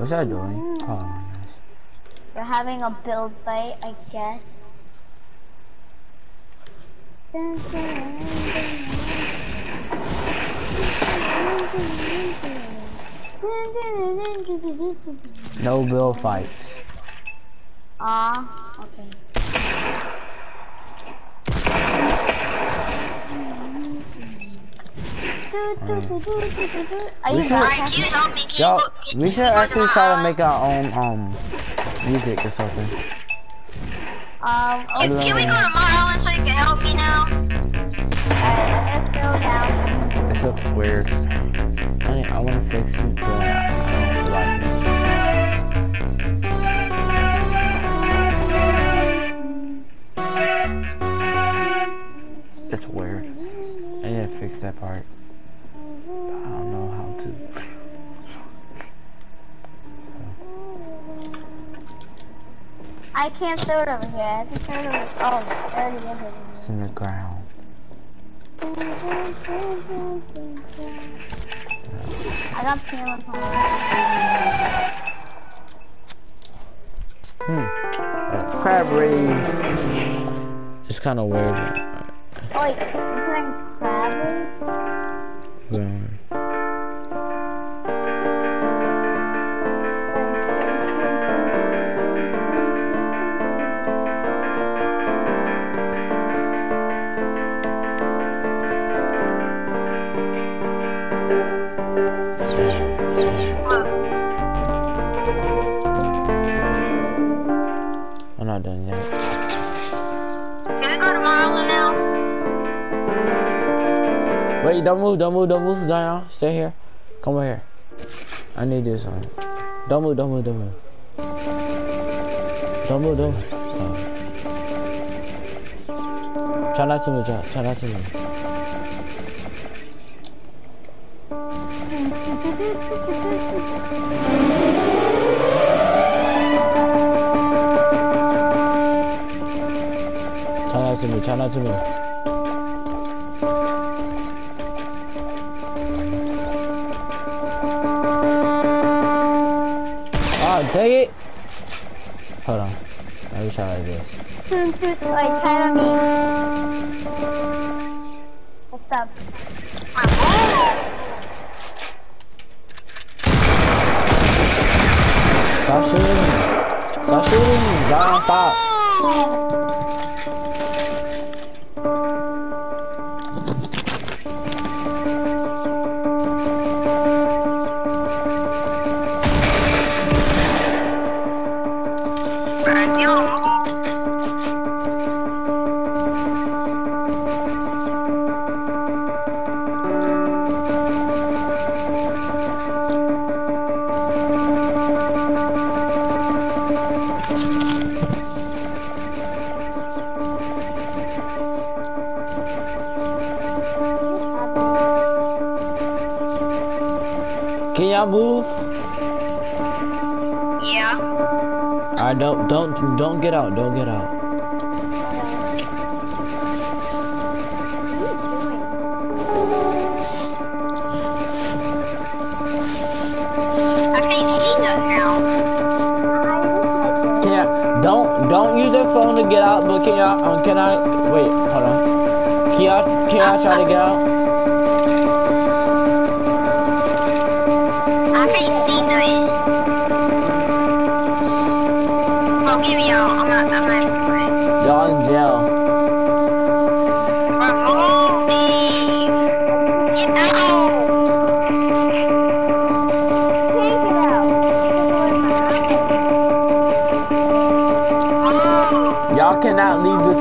What's that doing? Oh my gosh. We're having a build fight, I guess. No build fights. Ah, okay. Are you should- Alright, can you help me? Can Yo, you go, can, we should actually try to make our own um music or something. Um, Can, can we go to my island so you can help me now? alright, let's go down. This looks weird. I, I want to fix it, but I don't like it. It's weird. I need to fix that part. I can't throw it over here. I have to throw it over. Oh, there it is over It's in the ground. I got peanut Hmm. Uh, crabbery. It's kind of weird. Oh wait, you're playing? Um, Move. Wait, don't move, don't move, don't move, Zion. Stay here. Come over here. I need this one. Don't move, don't move, don't move. Don't move, don't move. Oh. Try not to move, try, try not to move. Try not to move, try not to move.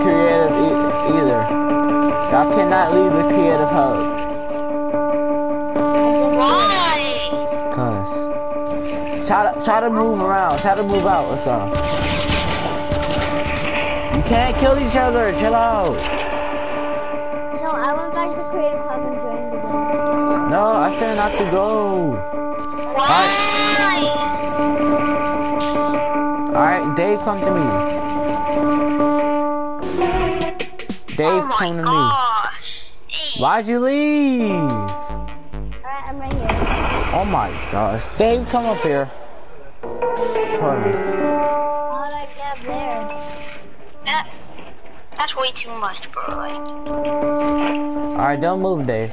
Creative e either. Y'all cannot leave the creative hub. Why? Cause. Try to, try to move around. Try to move out. What's up? You can't kill each other. Chill out. No, I went back to the Creative Hub and joined the game. No, I said not to go. Why? Alright, Dave, come to me. Dave, Oh my to me. gosh. Why'd you leave? Alright, I'm right here. Oh my gosh. Dave, come up here. How did I get up there? That that's way too much, bro. Like Alright, don't move, Dave.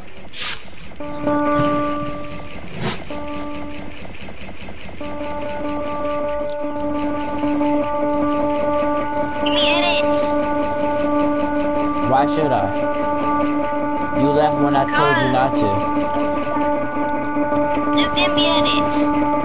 Should I? You left when I told you not to. Just give me edits. Don't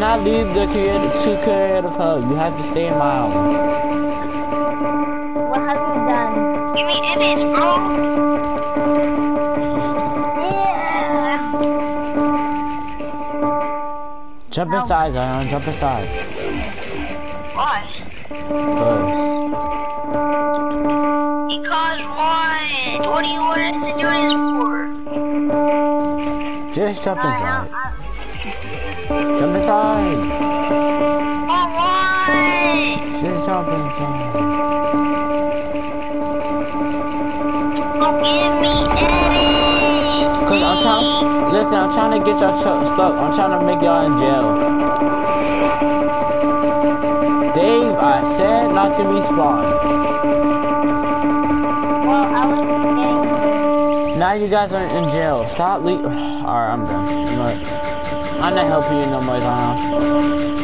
cannot leave the creative, two creative hub. You have to stay in my house. What have you done? Give me edits, bro. Yeah. Jump Ow. inside, Zion. Jump inside. Why? First. Because what? What do you want us to do this for? Just jump Alright, inside. Jump inside. What? Just jump inside. Oh, give me edits. Cause I'm trying, listen, I'm trying to get y'all stuck. I'm trying to make y'all in jail. Dave, I said not to respawn. Well, I was getting. Now you guys are in jail. Stop le- Alright, I'm done. I'm not helping you no more, Zion.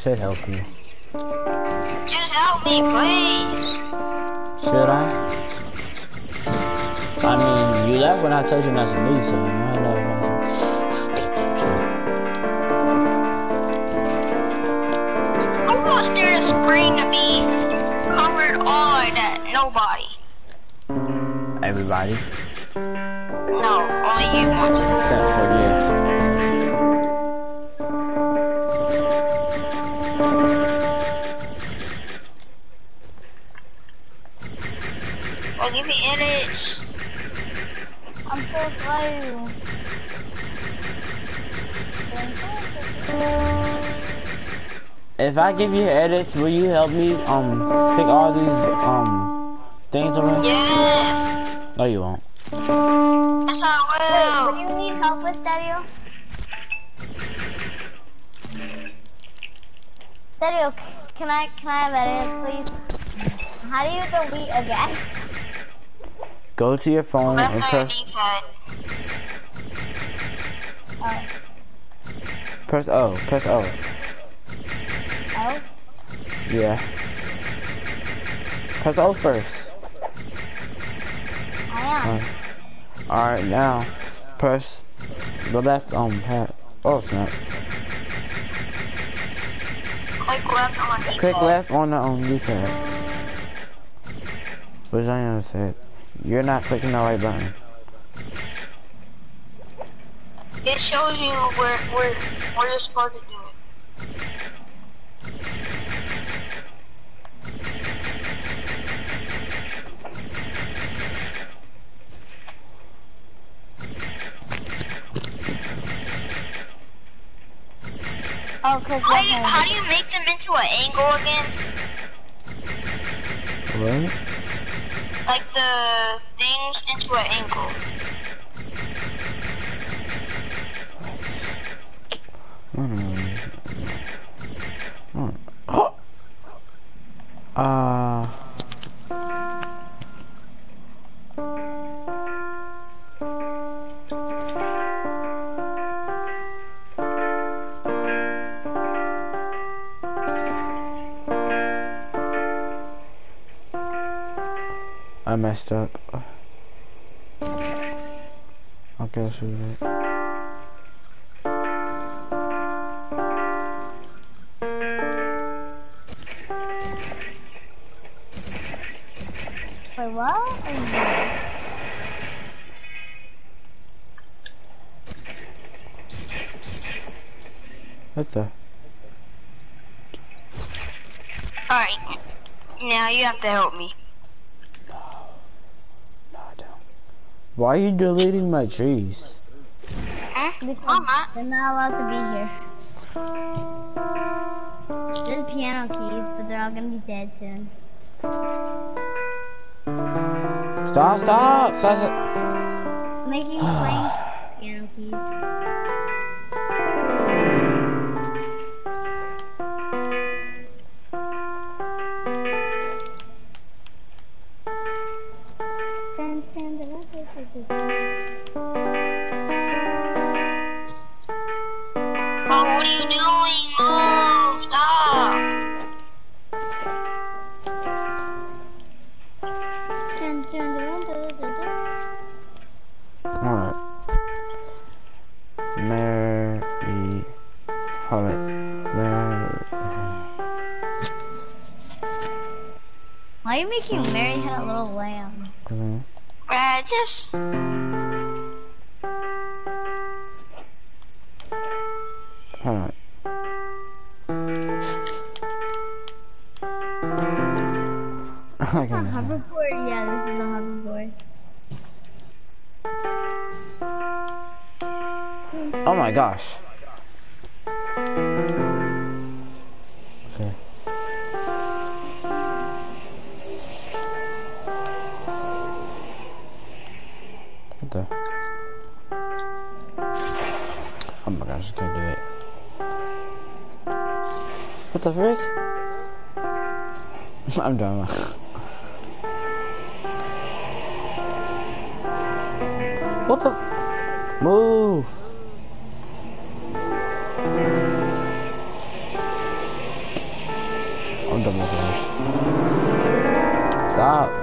Should help you. Just help me, please. Should I? I mean, you left when I told you not to leave, so I don't know I wants their screen to be covered all like that? Nobody. Everybody, No, only you want to. except for you. Well, give me edits. I'm so slow. If I give you edits, will you help me um pick all these um things away? Yes. No, you won't. Yes, I What will. do you need help with, Dario? Dario, can I can I have edits, please? How do you delete again? Go to your phone Left and press. Oh, press O. Press O. oh. Yeah. Press O first. I am. All right, now press the left um pad. Oh snap. Click left on the Click left on the um, D-pad. Which I understand. You're not clicking the right button. It shows you where where where you're supposed to do it. Oh, click How do you how do you make them into an angle again? What? Like the things into an angle. Hmm. Oh. Uh. I messed up. Okay, let's do that. Wait, what? What the? Alright. Now you have to help me. No, I don't. Why are you deleting my trees? Hmm? Because I'm not. they're not allowed to be here. There's piano keys, but they're all gonna be dead soon. Stop, stop, stop, stop. Making playing are you making Mary had a little lamb? Brad, just Alright. I A can hoverboard? Yeah, this is a hoverboard. Oh my gosh. What the frick? I'm done. what the? Move! I'm done with this. Stop.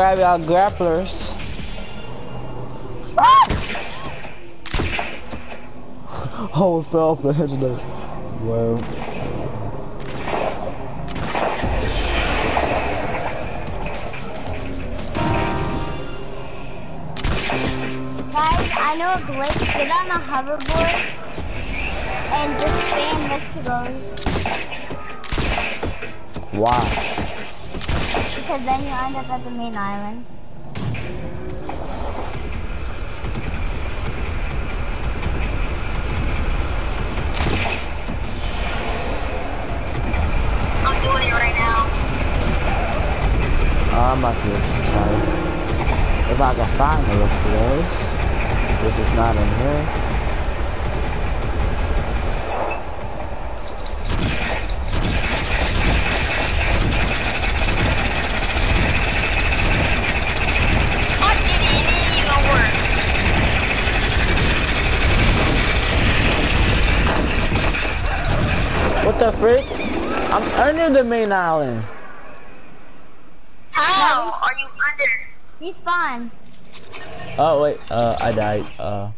Grab your grapplers. Ah! Oh, it fell off the edge of the... Whoa. Guys, I know a glitch. Get on a hoverboard and just spam lift to goes. Why? Because then you end up at the main island. I'm doing it right now. I'm about to try. If I can find the rest of those, which is not in here. I did it. It didn't even work. What the frick? I'm under the main island. How are you under? Respawn. Oh wait, uh, I died. Uh.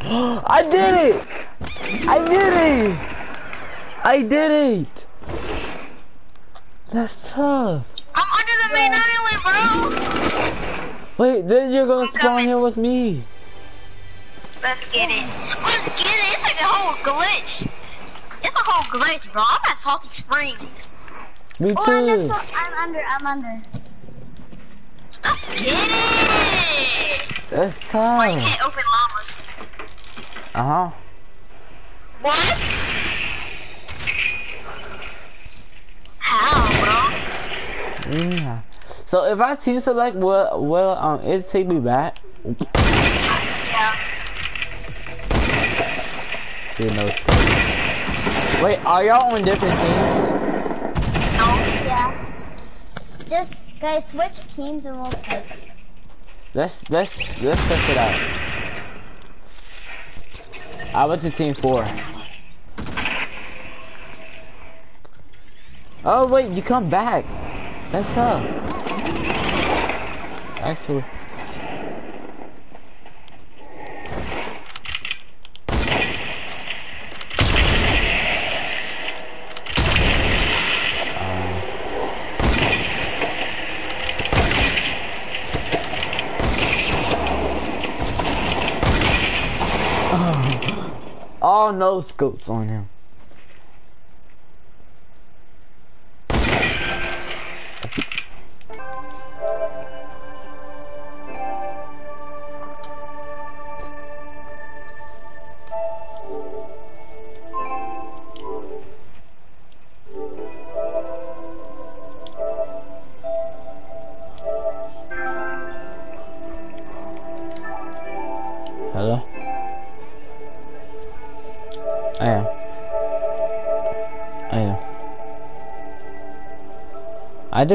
I did it! I did it! I did it! That's tough. I'm under the main island, bro. Wait, then you're gonna I'm spawn coming. here with me. Let's get it. Let's get it. It's like a whole glitch. It's a bro. I'm at Salty Springs. Me Oh, I'm, too. just, I'm under. I'm under. Let's get it. That's Bro, you can't open llamas. Uh huh. What? How, bro? Yeah. So if I team select, will will um it take me back? Yeah. You know. Wait, are y'all on different teams? No. Yeah. Just guys, switch teams and we'll play. Let's let's let's check it out. I went to team four. Oh wait, you come back. That's tough. Actually. Oh no scopes on him.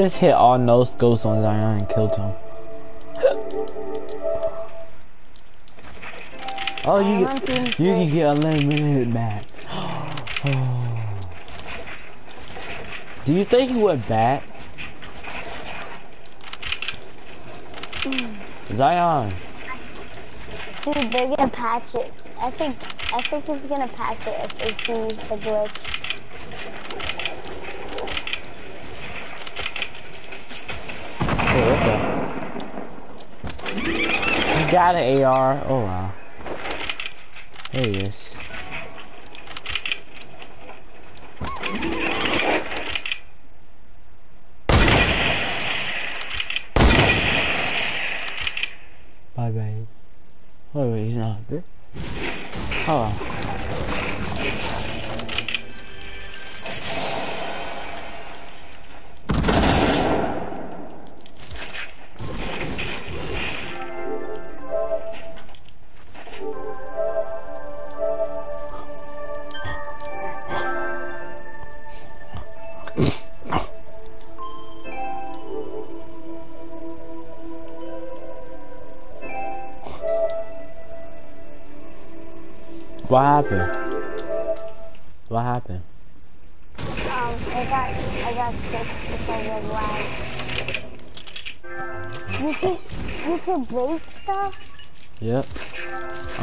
Just hit all no scopes on Zion and killed him. oh, you I'm get, team you can get unlimited back. Do you think he went back? Zion. Dude, they're gonna patch it. I think I think it's gonna patch it if they see the glitch. Oh, okay. He got an AR. Oh wow. There he is.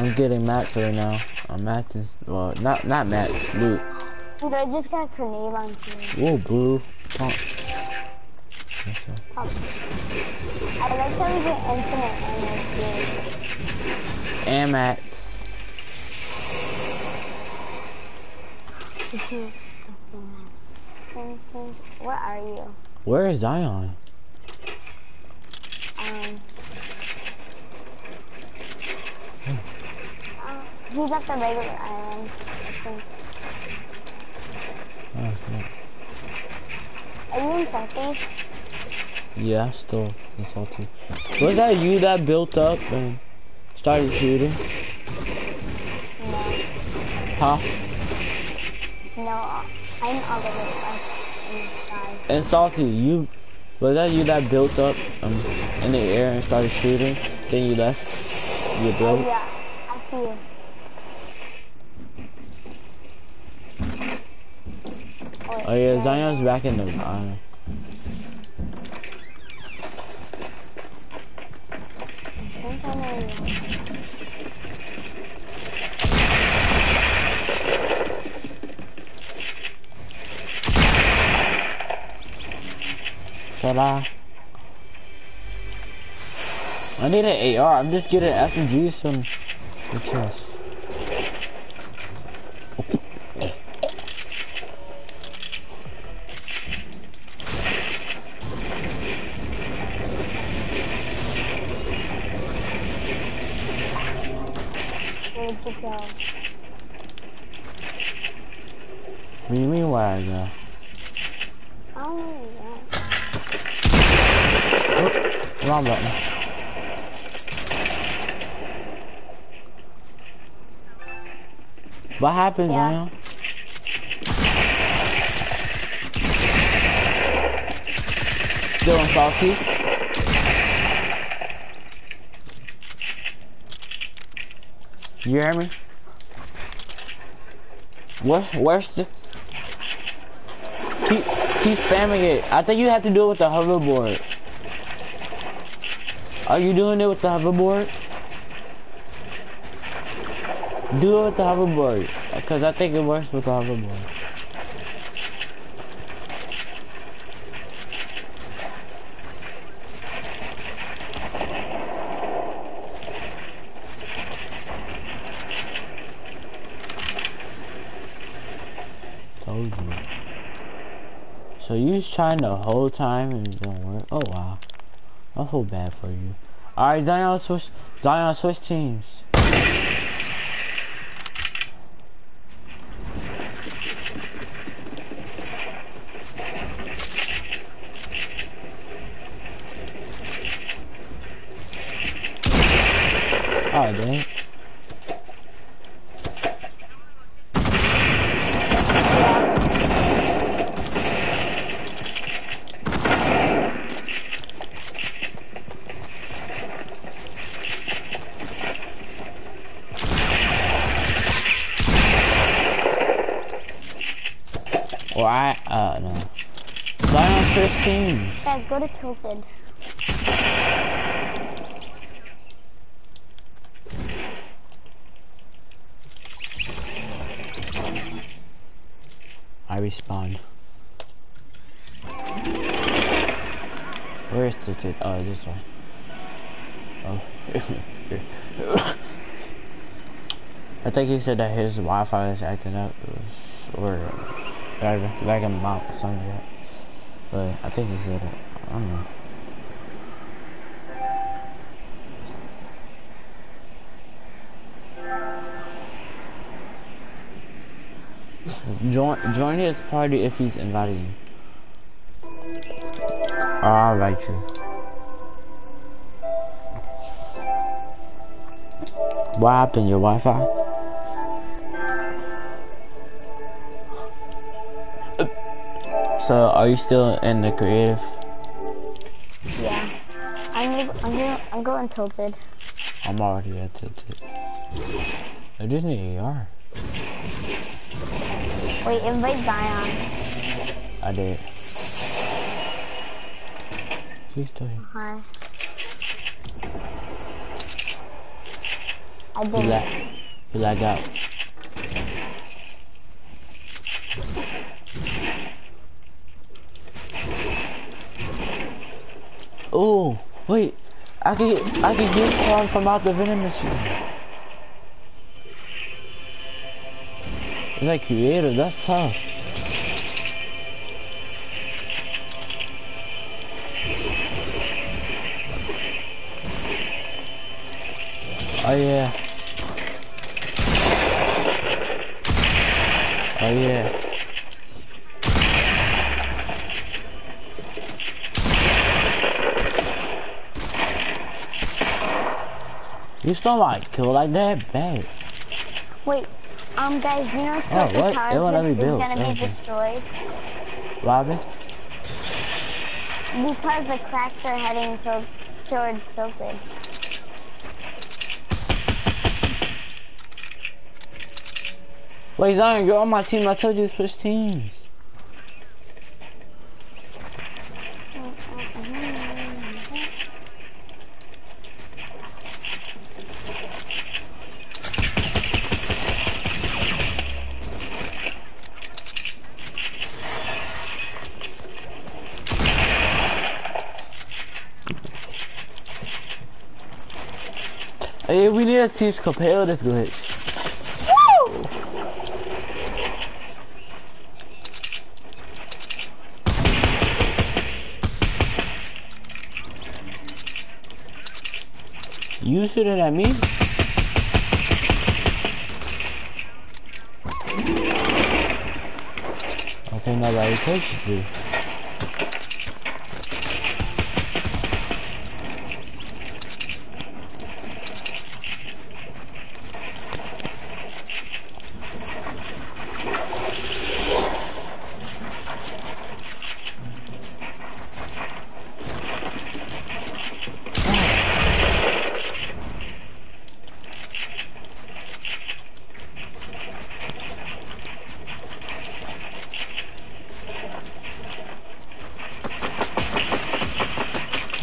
I'm getting Max right now. Uh, Max is, well, not not Max, Luke. Dude, I just got a grenade on you. Whoa, blue. Pump. I like how we get infinite ammo And Max. too. Two. Dun, dun. Where are you? Where is Zion? Um. He's at the regular island. I think. Oh. Are you in Southeast? Yeah, still in Salty. Was that you that built up and started shooting? No. Huh? No, I'm all the way inside. And Salty, you was that you that built up um, in the air and started shooting? Then you left. You Oh yeah, I see you. Oh yeah, Zion's back in the island. I I. I need an AR. I'm just getting SMGs from the chest. Where'd you go? What do you mean where I go? I don't know that. Wrong button. What Yeah. In salty? You hear me? What? Where's the? Keep, keep spamming it. I think you have to do it with the hoverboard. Are you doing it with the hoverboard? Do it with the hoverboard. Because I think it works with the hoverboard. Told you. So you was trying the whole time and it don't work? Oh wow. I feel bad for you. Alright, Zion switch Zion switch teams. Alright, dang. Or I, uh, no. Zion switch teams. Guys, go to Tilted. I respawn. Where is the tit? Oh, this one. Oh. I he said that his Wi-Fi is acting up, or like like a mop or something like. But I think he said it. I don't know. Join join his party if he's invited you. I'll invite you. What happened? Your Wi-Fi? So are you still in the creative? Yeah. I'm I'm gonna, I'm going Tilted. I'm already at tilted. I just need AR. Wait, invite Zion. I did. He's still here. Hi. I did. lag. He lag out. Oh, wait. I could I could get some from out the vending machine. Is that creative? That's tough. Oh yeah. Oh yeah. You still my kill like that? Bad. Wait, um, guys, you know Oh, Tilted what? Towers They won't let me is build. gonna be Okay. destroyed Robin? because the cracks are heading to, toward Tilted. Wait, Zion, you're on my team. I told you to switch teams. Hey, compare this glitch. Woo! You shooting at me? Okay, nobody touches you.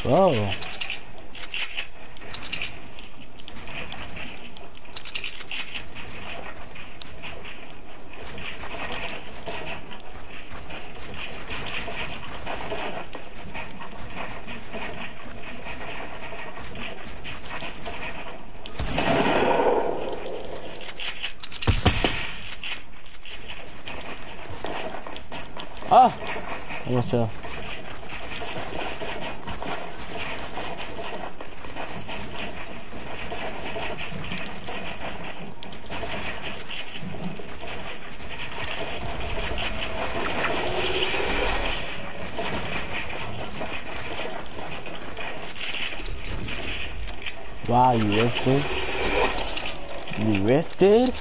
Whoa. Oh! What's up? Wow, you rifted? You rifted?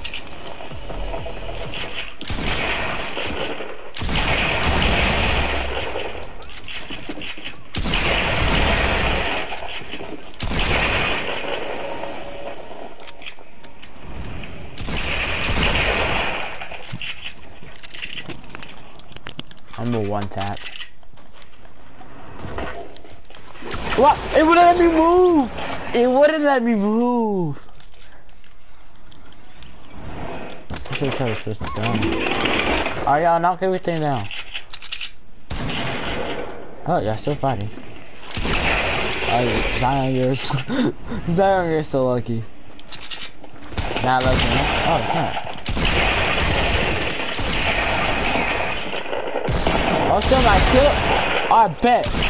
I'm a one tap. What? It wouldn't let me move! It wouldn't let me move! I should try to switch it down. Alright, y'all, knock everything down. Oh, y'all still fighting. Oh, Zion, you're so, Zion, you're so lucky. Not lucky, huh? Oh, crap. Oh, still my kill. I bet.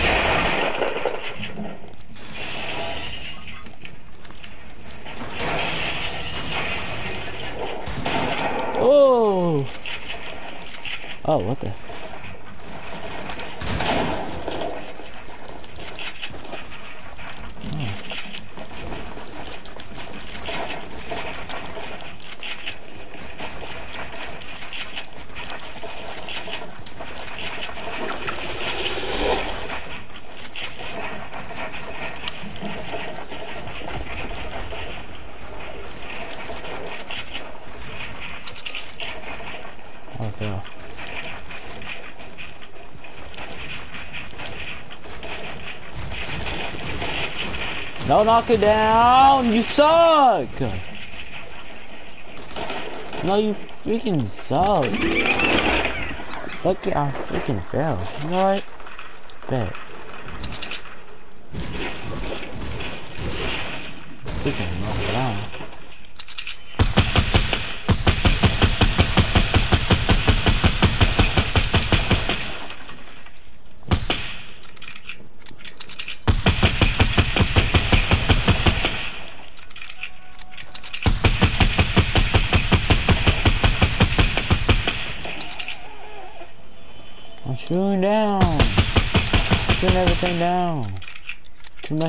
Oh. Oh, Oh, what the? Don't knock it down. You suck. No, you freaking suck. Look I freaking fell. You know what? Bet. Freaking knock it down.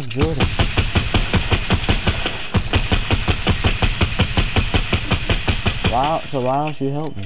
Much building. Wow, so why don't you help me?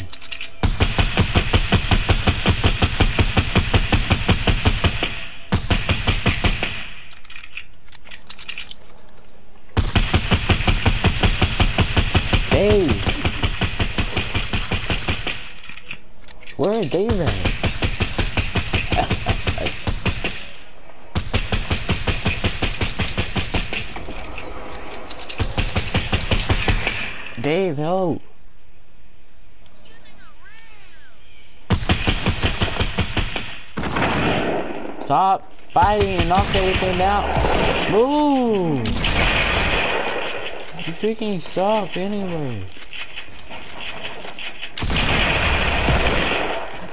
Freaking suck anyway.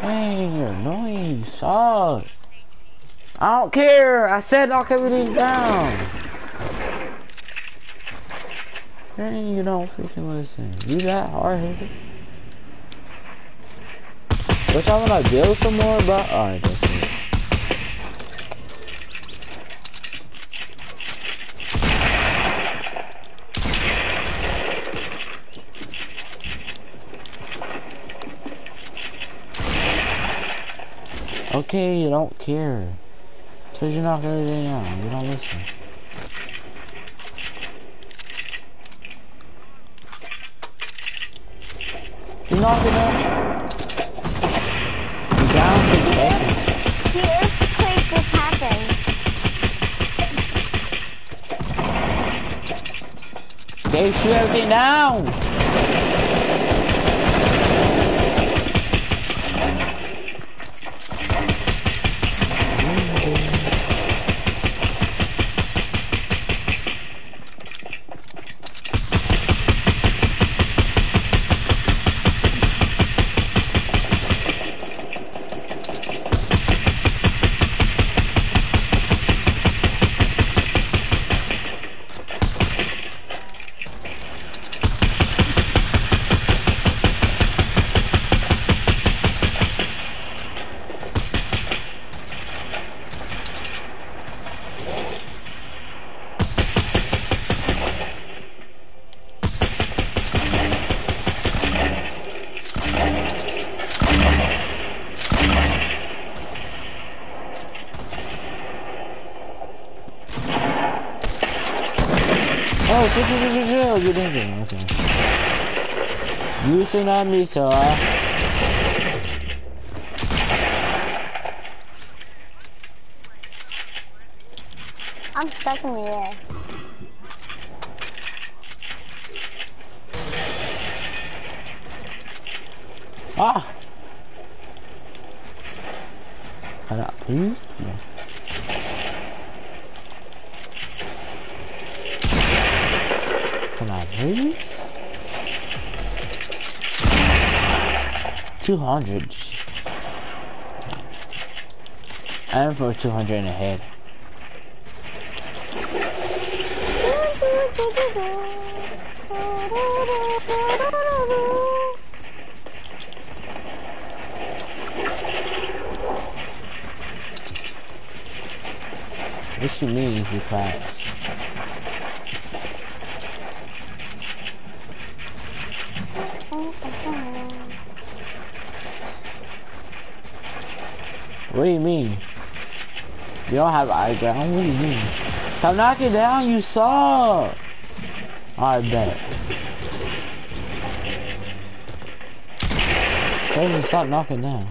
Dang, you're annoying. Suck. I don't care. I said knock everything down. Dang, you don't freaking listen. You that hard-headed? Which I wanna build some more, but alright, Okay, you don't care. Cause you're not everything out. You don't listen. You knock it out. You down for a second. The earthquake just happened. They shoot everything down. I... Uh. I'm stuck in the air. 200. I am for 200 in the head. What you mean you crash? What do you mean? You don't have eye ground? What do you mean? Stop knocking down, you suck! I bet. Crazy, stop knocking down.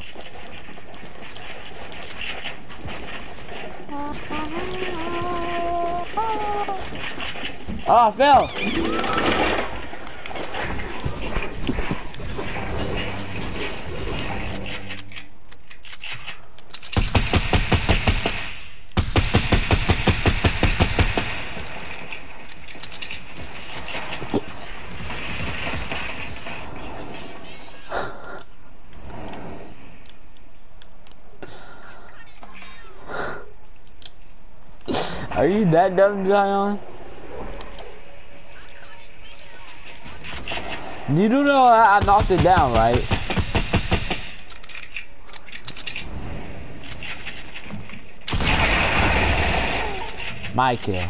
Oh, I fell! That dumb, Zion? You do know I, I knocked it down, right? My kill.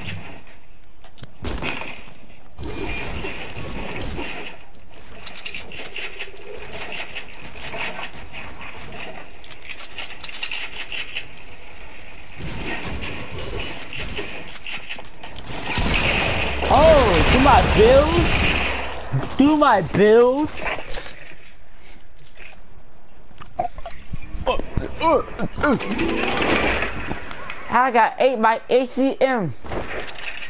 Oh, do my bills? Do my bills? I got eight by ACM.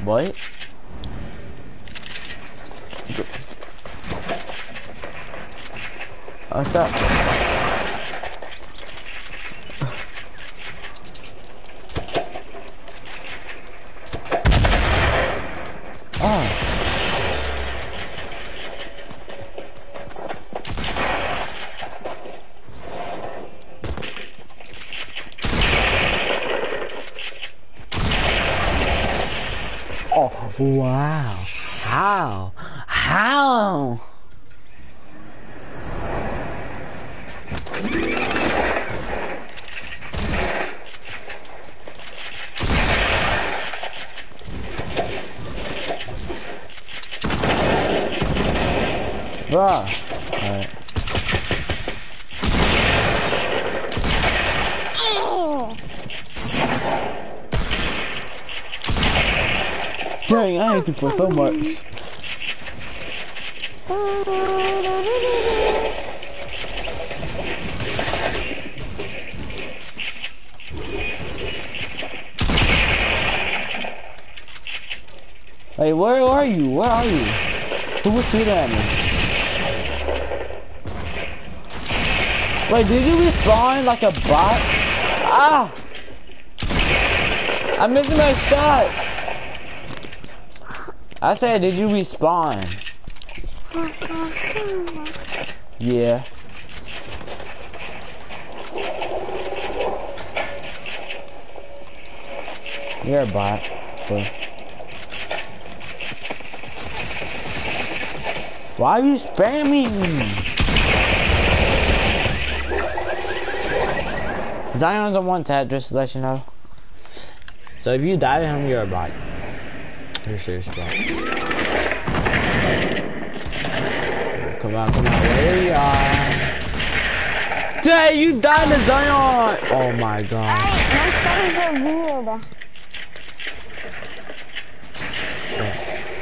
What? What's up? Oh. Oh, wow. How? How? Bruh. Alright. Dang, I hate you for so much. Hey, where are you? Where are you? Who was shooting at me? Wait, did you respawn like a bot? Ah! I'm missing my shot! I said, did you respawn? Yeah. You're a bot. So. Why are you spamming? Zion's a one tap, just to let you know. So if you die to him, you're a bot. You're a serious. Come on, come on, there you are. Dang, you died to Zion! Oh my god. Hey, my weird.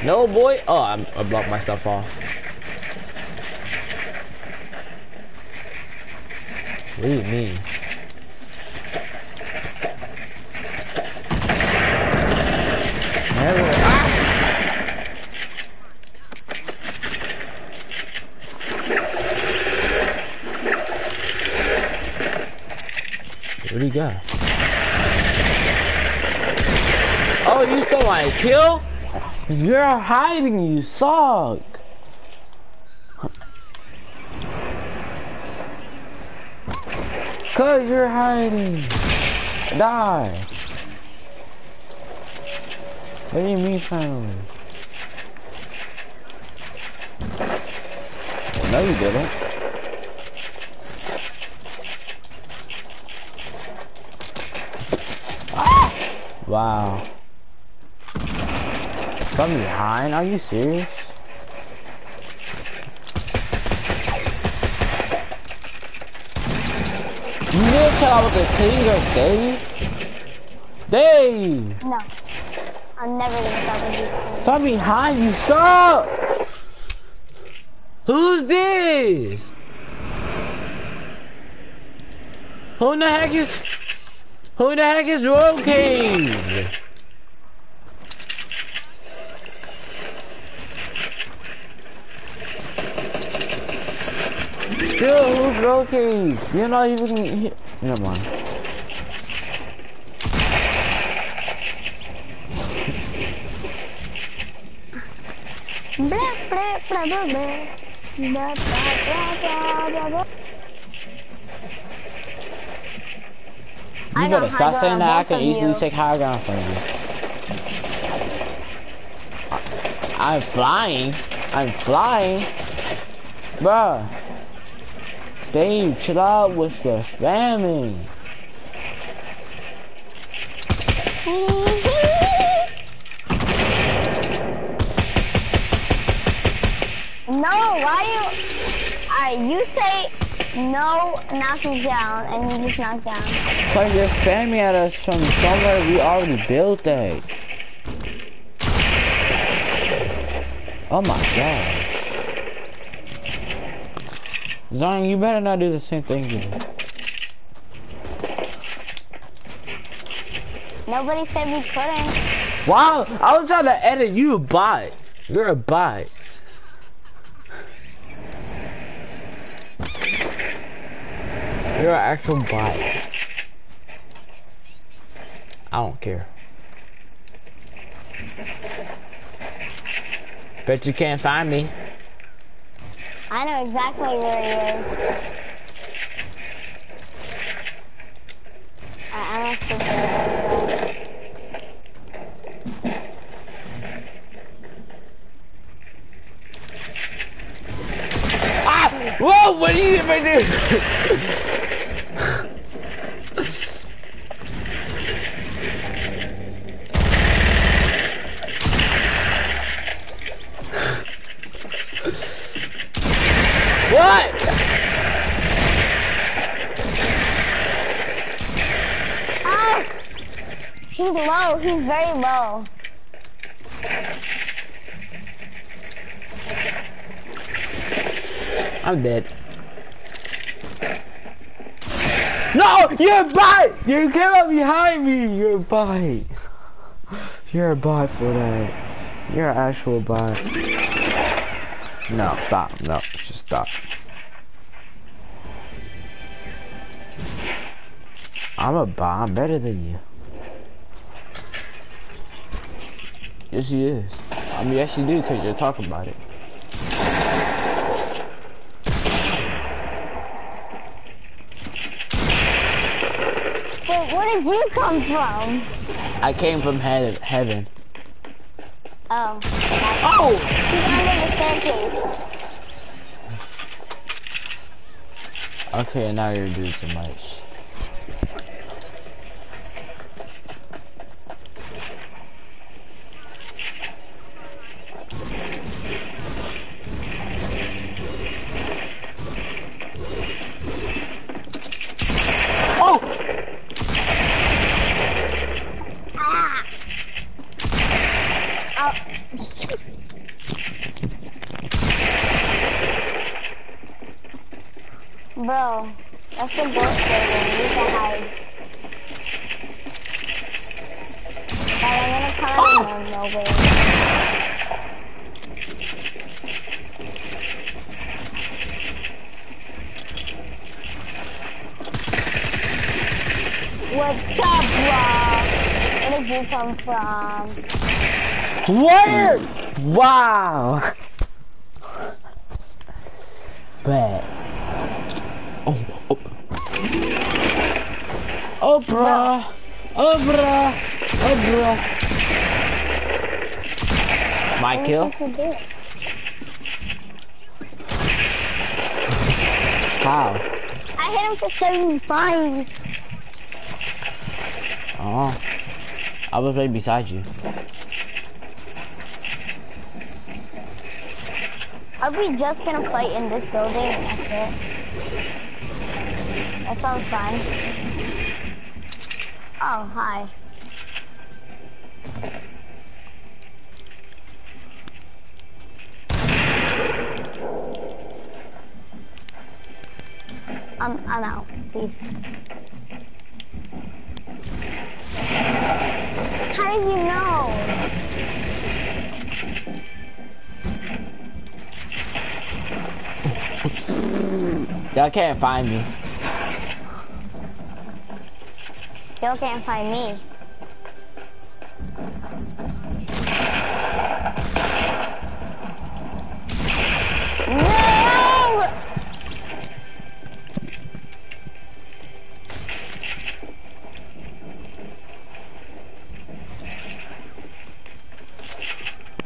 No boy. Oh, I'm, I blocked myself off. What do you mean? Never. Oh, you still want to kill? You're hiding, you suck. Cause you're hiding. Die. What do you mean finally? No, you didn't. Wow. From behind? Are you serious? You didn't tell I was a king of Dave? Dave! No. I'm never gonna stop with these From behind you suck! Who's this? Who in the heck is... Who the heck is Cave? Still, who's Cave? You're not even... here. Never mind. Blah, blah, blah, blah, blah. Blah, blah, blah, blah, You I gotta stop saying that. I can easily you. take high ground from you. I, am flying. I'm flying. Bruh. Dave, chill out with the spamming. No knocking down, and you just knock down. Cause you're spamming at us from somewhere we already built it. Oh my god. Zion, you better not do the same thing did. Nobody said we couldn't. Wow, I was trying to edit you a bot. You're a bot. You're an actual bot. I don't care. Bet you can't find me. I know exactly where he is. I, I don't think. Ah! Whoa! What are you doing? what? Ah! He's low. He's very low. I'm dead. No! You're a bot! You came up behind me! You're a bot. You're a bot for that. You're an actual bot. No, stop. No, just stop. I'm a. I'm better than you. Yes, he is. I mean, yes, you do, because you're talking about it. Wait, where did you come from? I came from he heaven. Oh. Oh! He's under the staircase. Okay, now you're doing too much. Oh! Ah! Oh. Bro, that's the boss building. You need to hide. But I'm gonna come out of nowhere. What's up, bro? Where did you come from? Where? Wow! Bet. Oh, oh. Oh, bruh. Oh, bruh. Oh, bruh. My kill? What did you do? How? I hit him for 75. Oh. I was right beside you. We just gonna fight in this building that's it? That sounds fun. Oh, hi. I'm, I'm out. Peace. Y'all can't find me. Still can't find me. No!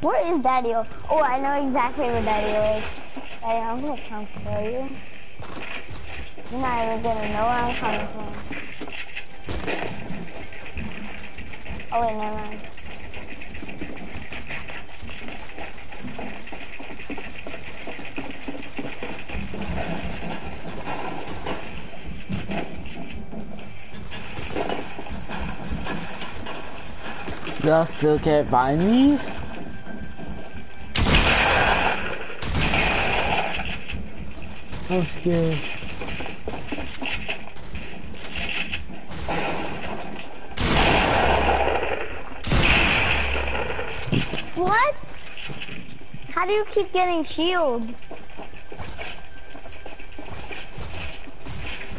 Where is Daddy O. Oh, I know exactly where Daddy is. Daddy, I'm gonna come for you. You're not even gonna know where I'm coming from. Oh wait, never mind. Y'all still can't find me? I'm scared. What? How do you keep getting shield?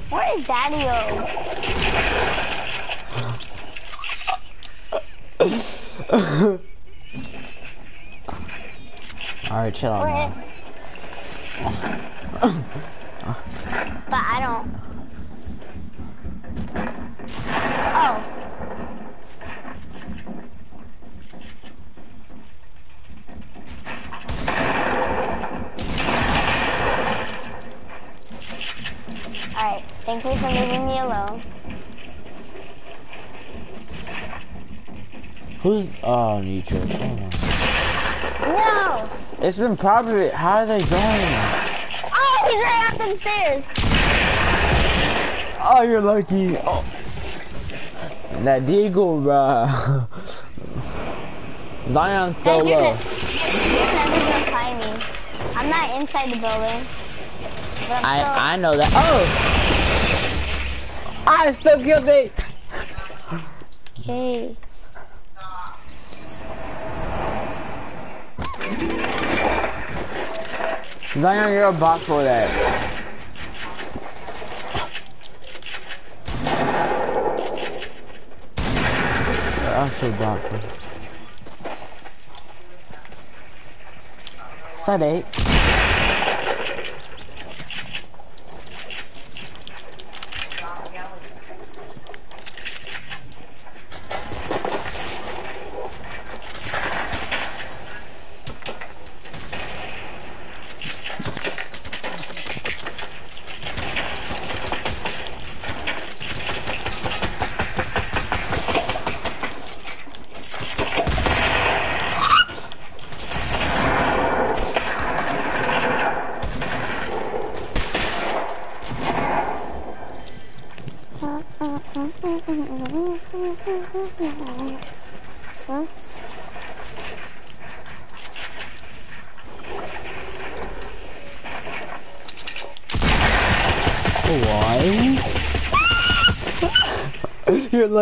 Where is Daddy O? Alright, chill out Where now. But I don't. Oh. Alright, thank you for leaving me alone. Who's on. No! It's improper. How are they going? Oh, he's right up the stairs! Oh, you're lucky. Oh. That Diego, bruh. Zion so Hey, you're, you're never gonna find me. I'm not inside the building. Still- I I know that. Oh, I still killed it. Okay. Zion, you're a bot for that. I'm so Bot. for this. Side 8.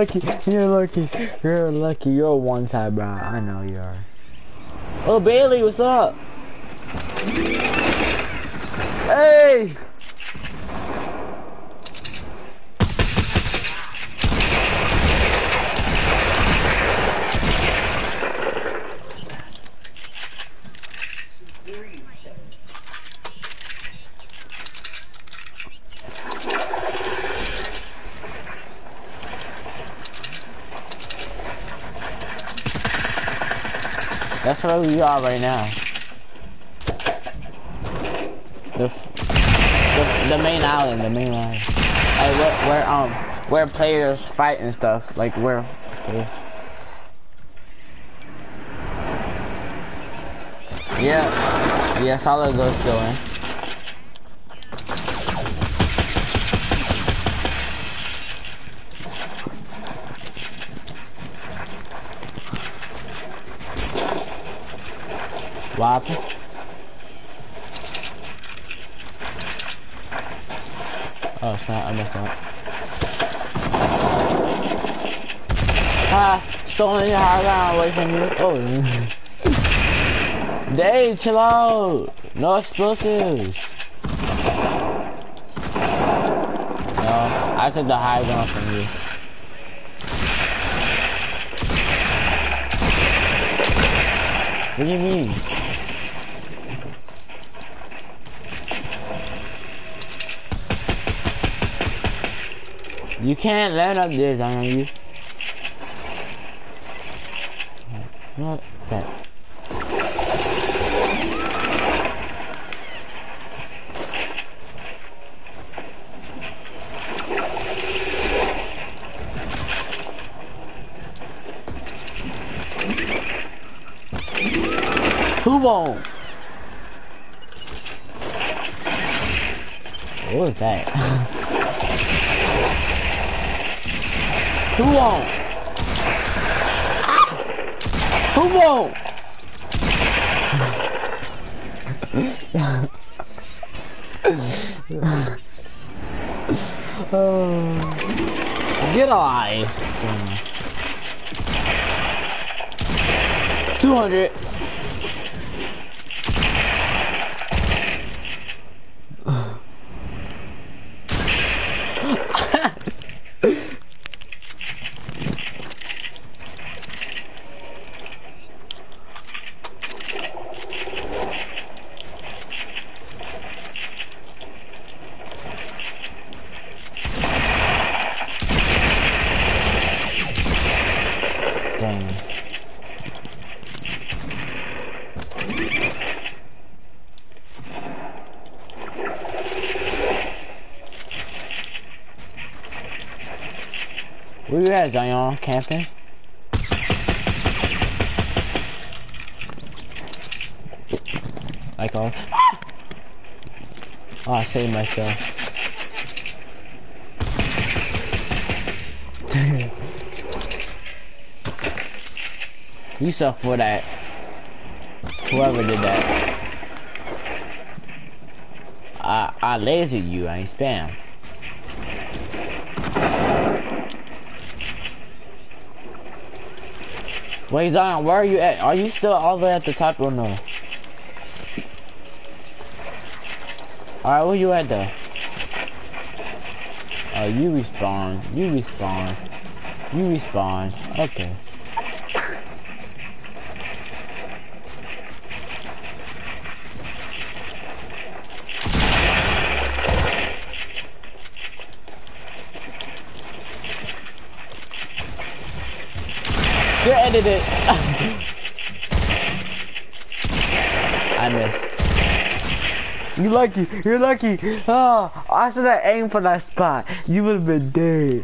Lucky. You're lucky. You're lucky. You're a one side, bro. I know you are. Oh, Bailey, what's up? hell you are right now. The, the, the main island, the main island. Like where, where um where players fight and stuff. Like where. where. Yeah. Yeah, solid ghost going. Oh, Oh, not. I missed ah, that. Ah, stolen your high ground away from you. Oh. Dave, chill out. No explosives. No, I took the high ground from you. What do you mean? You can't land up there, Zion. You. Not that. won't? What was that? Who won't? Who won't? oh. Get alive. 200. Dang. Where you at, Zion? Camping? Like all. Oh, I saved myself. you suck for that. Whoever did that. I I lazy you, I ain't spam. Wait, Zion, where are you at? Are you still all the way at the top or no? Alright, where you at though? Oh, you respawn. You respawn. You respawn. Okay. You edited it. I missed. You lucky. You're lucky. Oh, I should have aimed for that spot. You would have been dead.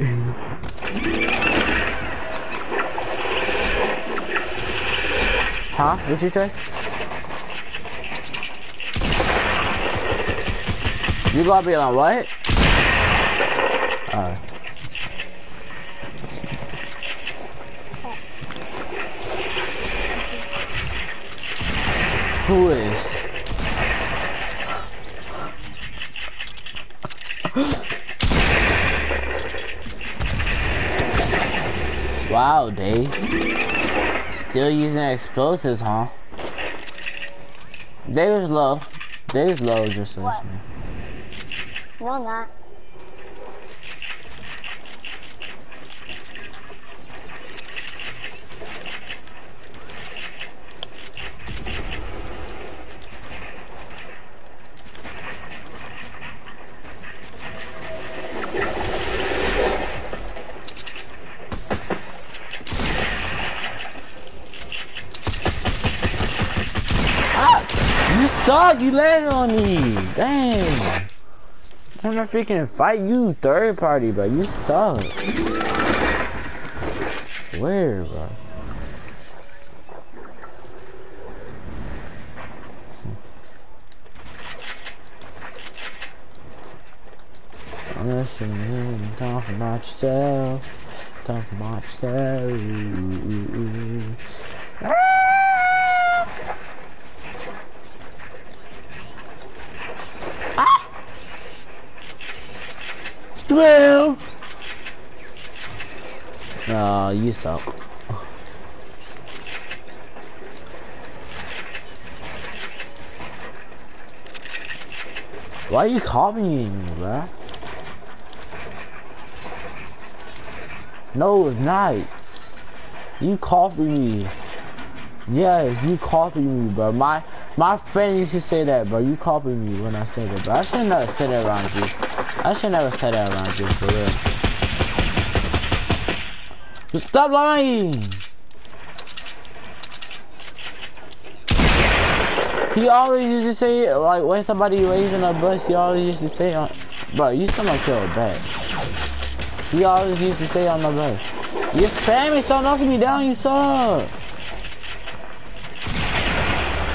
Huh? What'd you say? You gotta be on what? Oh. Who is? wow, Dave. Still using explosives, huh? Was low. Was low just listening. No, not. You suck! You landed on me! Dang! Freaking fight you, third party, bro. You suck. Where, bro? Listen, talk about yourself. Talk about yourself. Ah! Twelve. Oh, you suck. Why are you copying me, bruh? No, it's not. You copy me. Yes, you copy me, bro. My my friend used to say that, bro. You copy me when I said it, bro. I should never say that around you. I should never say that around you, for real. Stop lying. He always used to say like when somebody raising a bus, he always used to say on, bro, you someone killed back. He always used to say on the bus, Your spamming, stop knocking me down, you suck.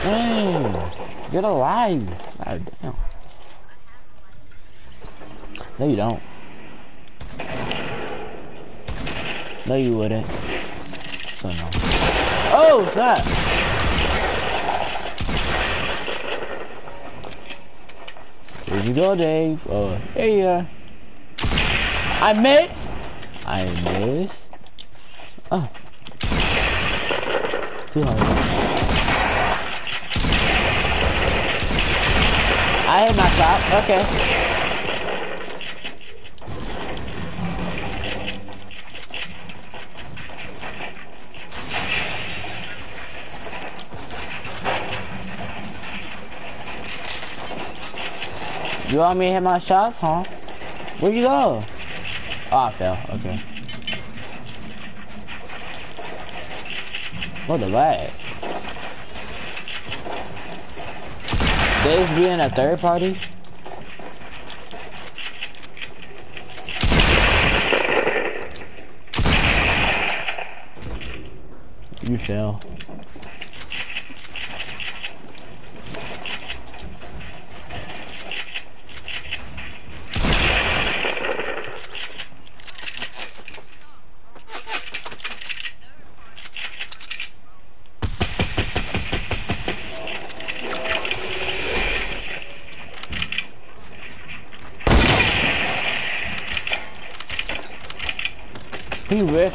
Dang. Get alive. God damn. No, you don't. No, you wouldn't. So no. Oh, that. Where'd you go, Dave? Oh, you uh, are. I missed. I missed. Oh. Too hard. I hit my shot. Okay. You want me to hit my shots, huh? Where'd you go? Oh, I fell. Okay. What the lag? Dave's being a third party? You fell.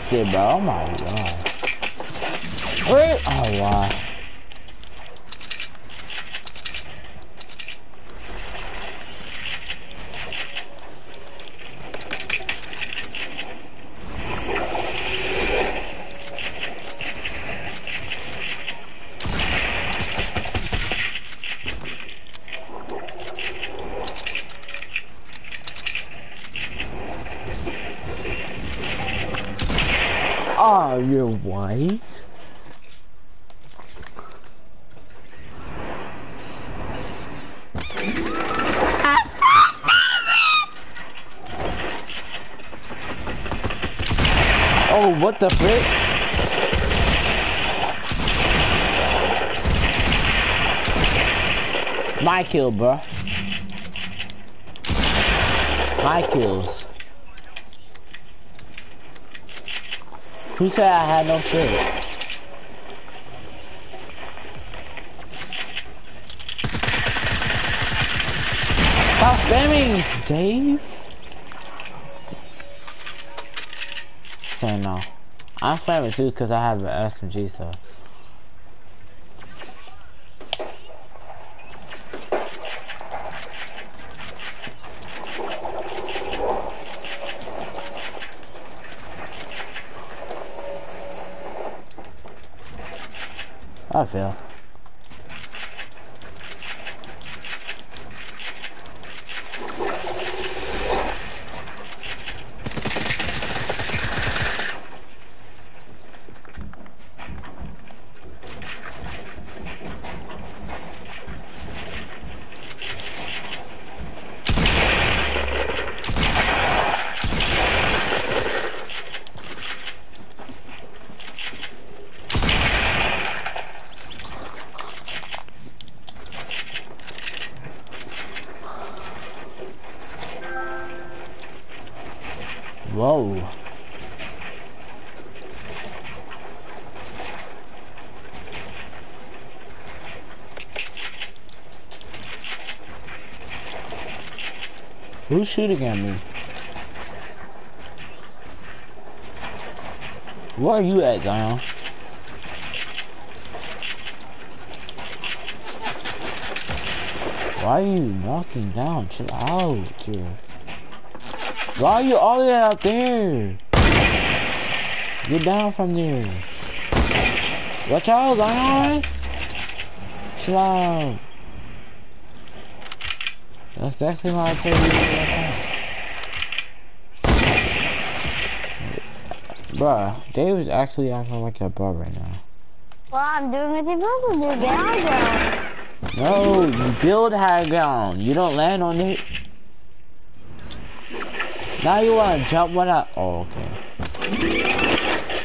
Bro. Oh my god. Where? Oh wow. Oh, white? Oh, what the frick? My kill, bro. My kills. Who said I had no shit? Stop spamming, Dave. Saying no. I'm spamming too because I have an SMG, so. I feel. Whoa. Shooting at me? Where are you at, Zion? Why are you knocking down? Chill out, dude. Why are you all the way out there? Get down from there. Watch out, Zion! Chill out. That's exactly why I told you Bruh, Dave is actually acting like a bug right now. Well, I'm doing what you're supposed to do, high ground. No, you build high ground. You don't land on it. Now you wanna jump what up. Oh, okay.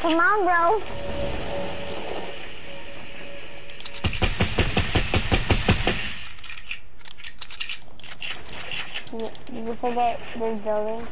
Come on, bro. Did you forget this building?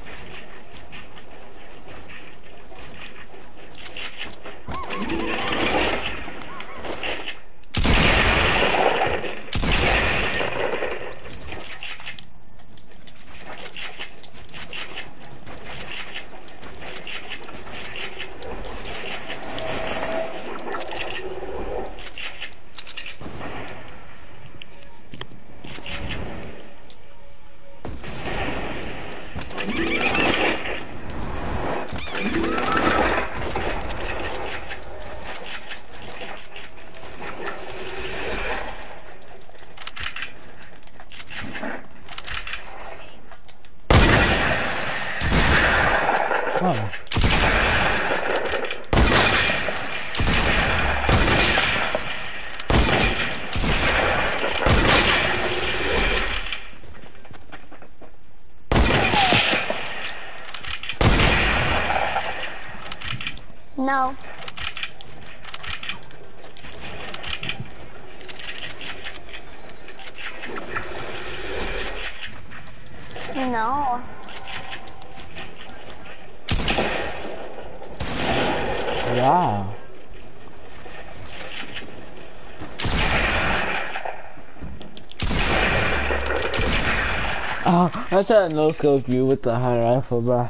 I tried no scope you with the high rifle, bro.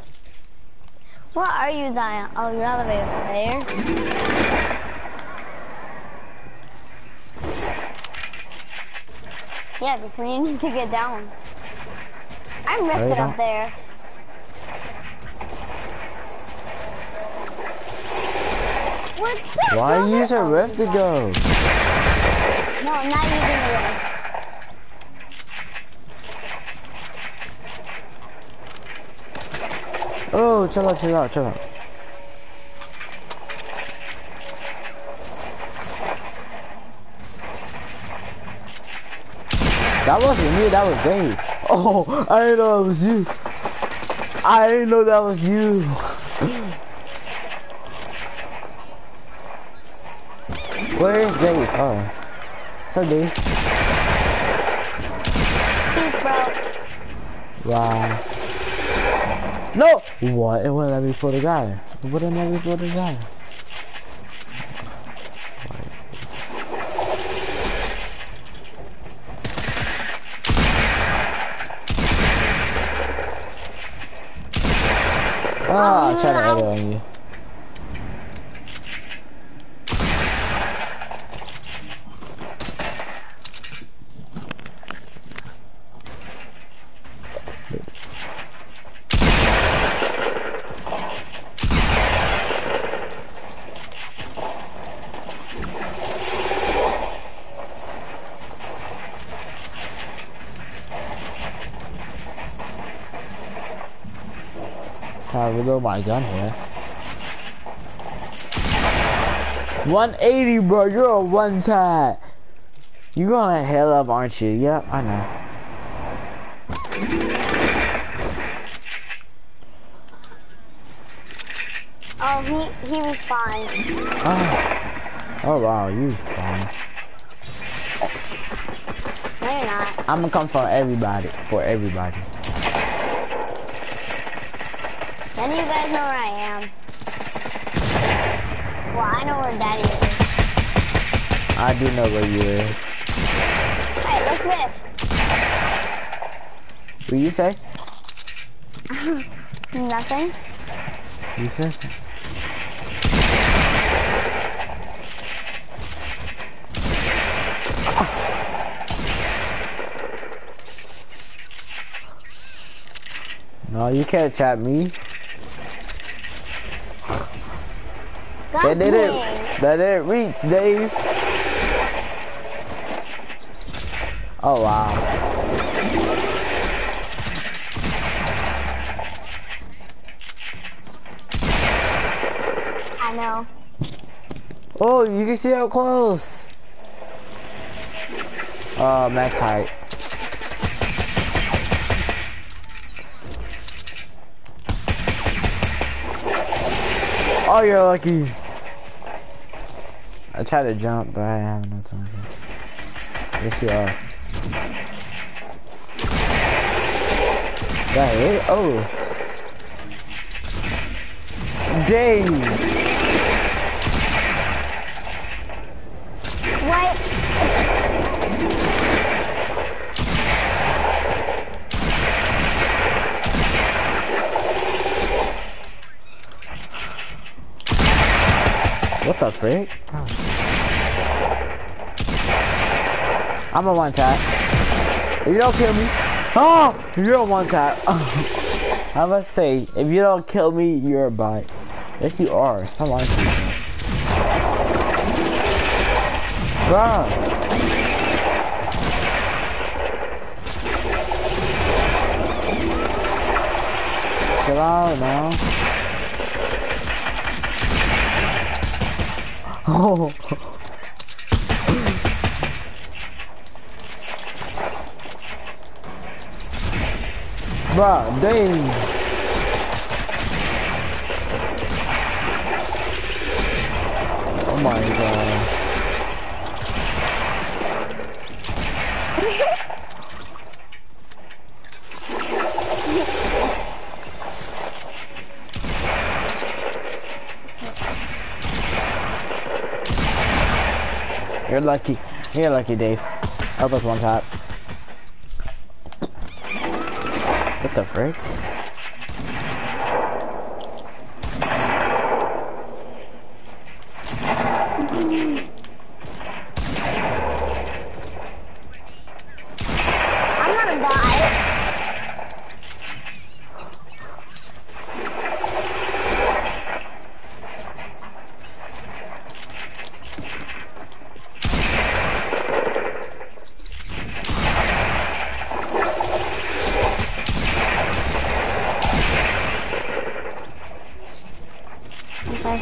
What are you, Zion? Oh, you're elevator player. Yeah, because you need to get down. I missed There it up there. What's up? Why use a Oh, rift to go? No, I'm not using the rift. Chill out, chill out, chill out. That wasn't me, that was Dave. Oh, I didn't know that was you. I didn't know that was you. Where is Dave? Oh. So Dave. Peace, bro. Wow. No! What? It wouldn't let me put a guy. It wouldn't let me put a guy. Ah, I tried to edit on you. To reload my gun here. 180, bro. You're a one tap. You gonna hell up, aren't you? Yep, I know. Oh, he, he respawned. Oh, ah. oh wow, you fine. No, you're not. I'm gonna come for everybody, for everybody. Of you guys know where I am. Well, I know where Daddy is. I do know where you is. Hey, look this. What you say? Nothing. You said. No, you can't chat me. That didn't, that didn't reach, Dave. Oh wow. I know. Oh, you can see how close. Oh, max height. Oh, you're lucky. I tried to jump, but I have no time. Yes, you are. That it? Oh. Dang. What? What the frick? I'm a one tap. If you don't kill me, oh, you're a one tap. I must say, if you don't kill me, you're a bot. Yes, you are. Lying to me. Bruh. Chill out now. Oh. Bruh, dang. Oh my god. You're lucky. You're lucky, Dave. Help us one tap. What the frick? I'm gonna die. Okay.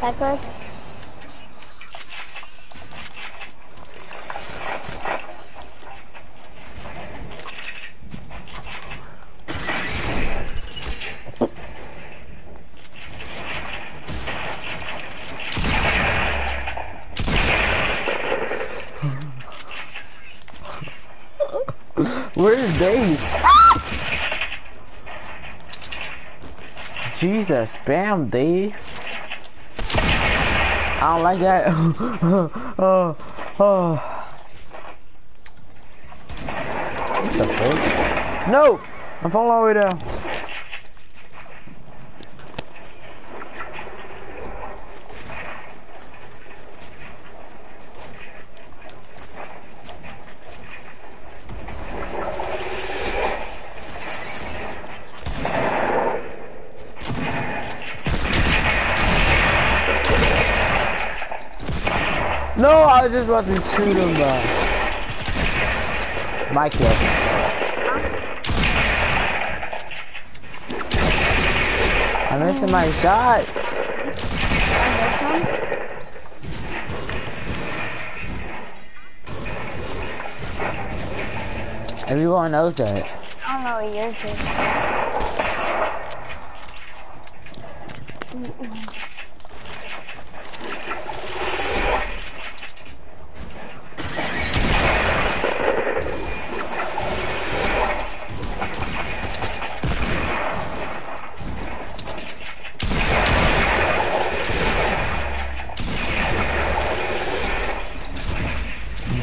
That good? Where's Dave? Jesus, spam Dave. I don't like that. oh, oh. What the fuck? No! I'm falling all the way down. No, I was just about to shoot him, bro. My kill. I'm missing my shots. Everyone knows that. I don't know what yours is.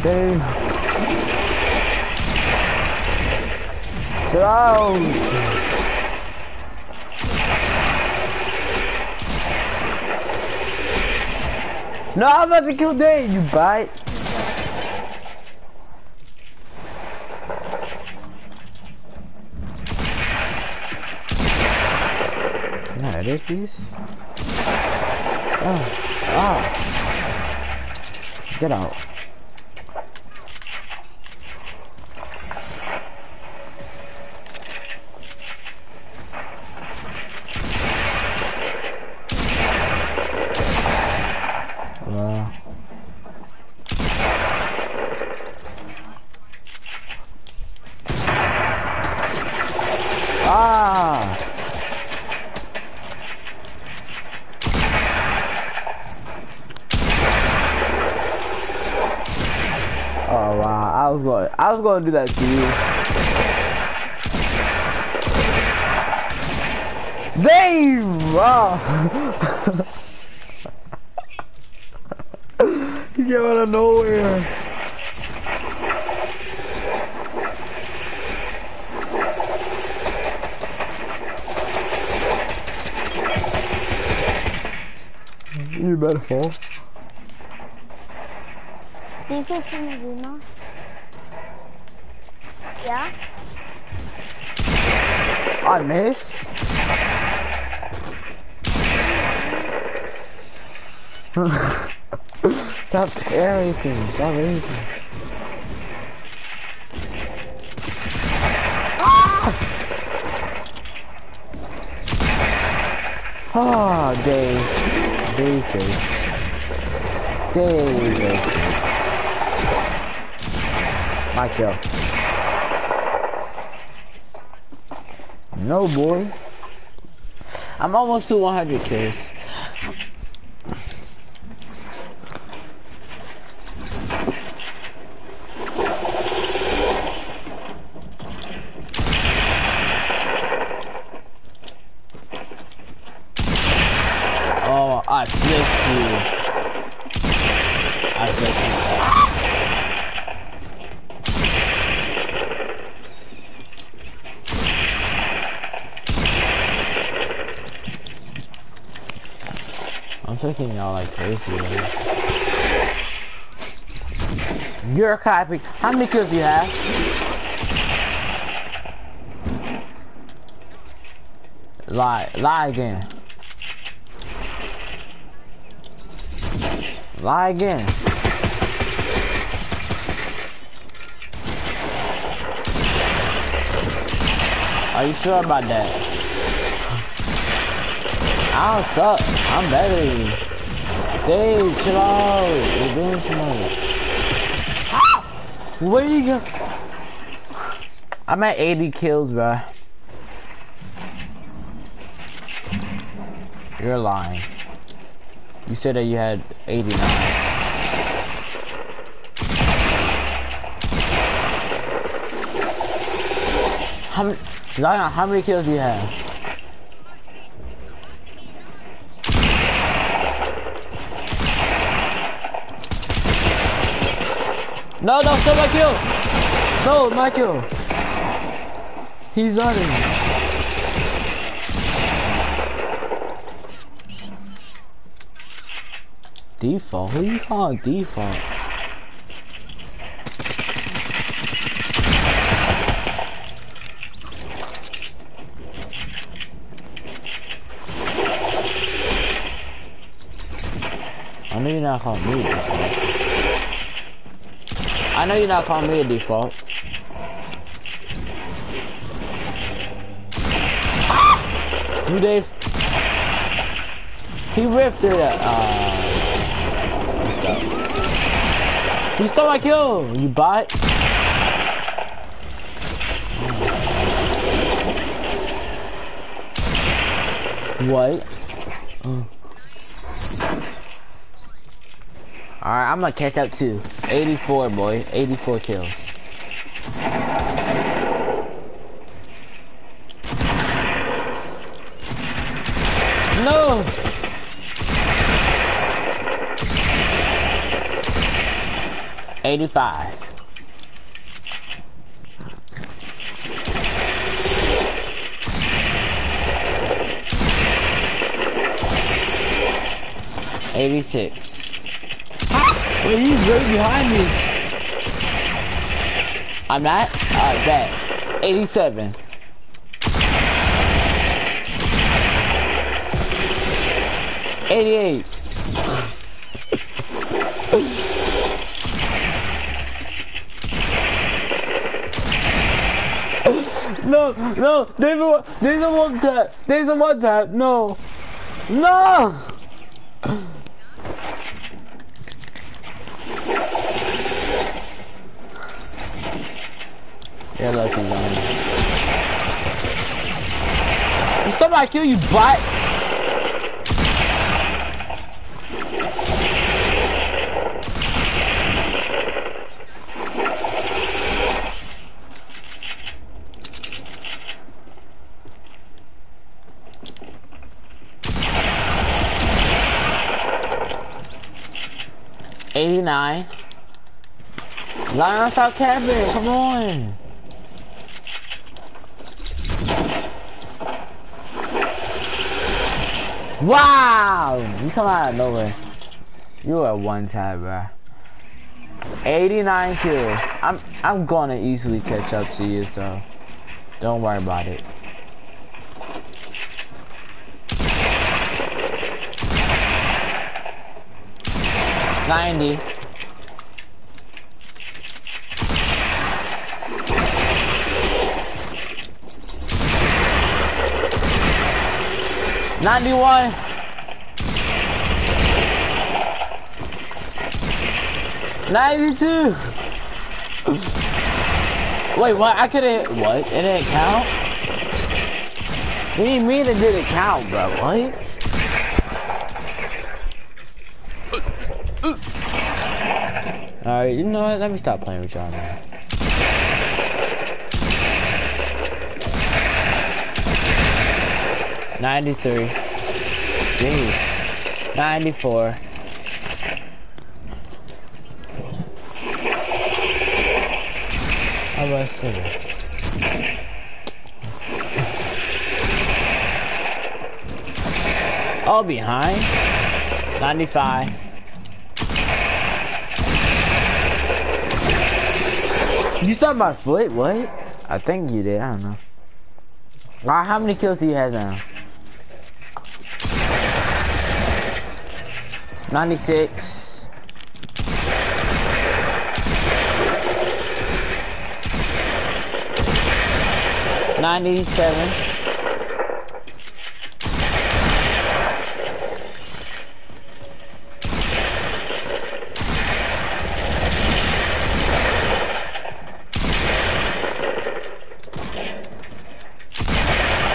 Dave. Sit down. No, I'm about to kill Dave, you bite. I edit these? Oh, ah. Get out. Wow. Ah! was going. I was to do that to you. Damn! Wow. he came out of nowhere. You better fall. These are from Zuma. Yeah? I miss. Stop everything. Stop everything. Ah, oh, Dave. Dave, Dave. Dave. My kill. No, boy. I'm almost to 100 kills. Oh, I flipped you. I flipped you. I'm taking y'all like crazy. Man. You're a copy. How many kills do you have? Lie, lie again. Lie again. Are you sure about that? I don't suck. I'm better than you. Dave, chill out. Too much. Where you go? I'm at 80 kills, bro. You're lying. You said that you had 89. How many, Zion, how many kills do you have? No, no, still my kill! No, my kill! He's running. Default? Who you calling default? I know you're not calling me. I know you're not calling me a default. Who Dave? He ripped it. Uh, he stole my kill. You bot. What? Uh. Alright, I'm gonna catch up too. 84, boy. 84 kills. No! Eighty-five. Eighty-six. Wait, he's right behind me. I'm not? Alright, bet. 87. Eighty-eight. no, no, there's a, there's a one tap. There's a one tap. No. No! shot kill, you bot? Eighty-nine. Lions out cabin, come on. Wow! You come out of nowhere. You are one tap, bro. 89 kills. I'm I'm gonna easily catch up to you, so don't worry about it. Ninety. Ninety-one. Ninety-two. Wait, what? I could have. What? It didn't count. What do you mean it didn't count, bro? What? Alright, you know what? Let me stop playing with y'all, man. Ninety-three. Jeez. Ninety-four. How about I Oh, behind. Ninety-five. You saw my foot? What? I think you did. I don't know. Wow, how many kills do you have now? 96. Ninety-seven.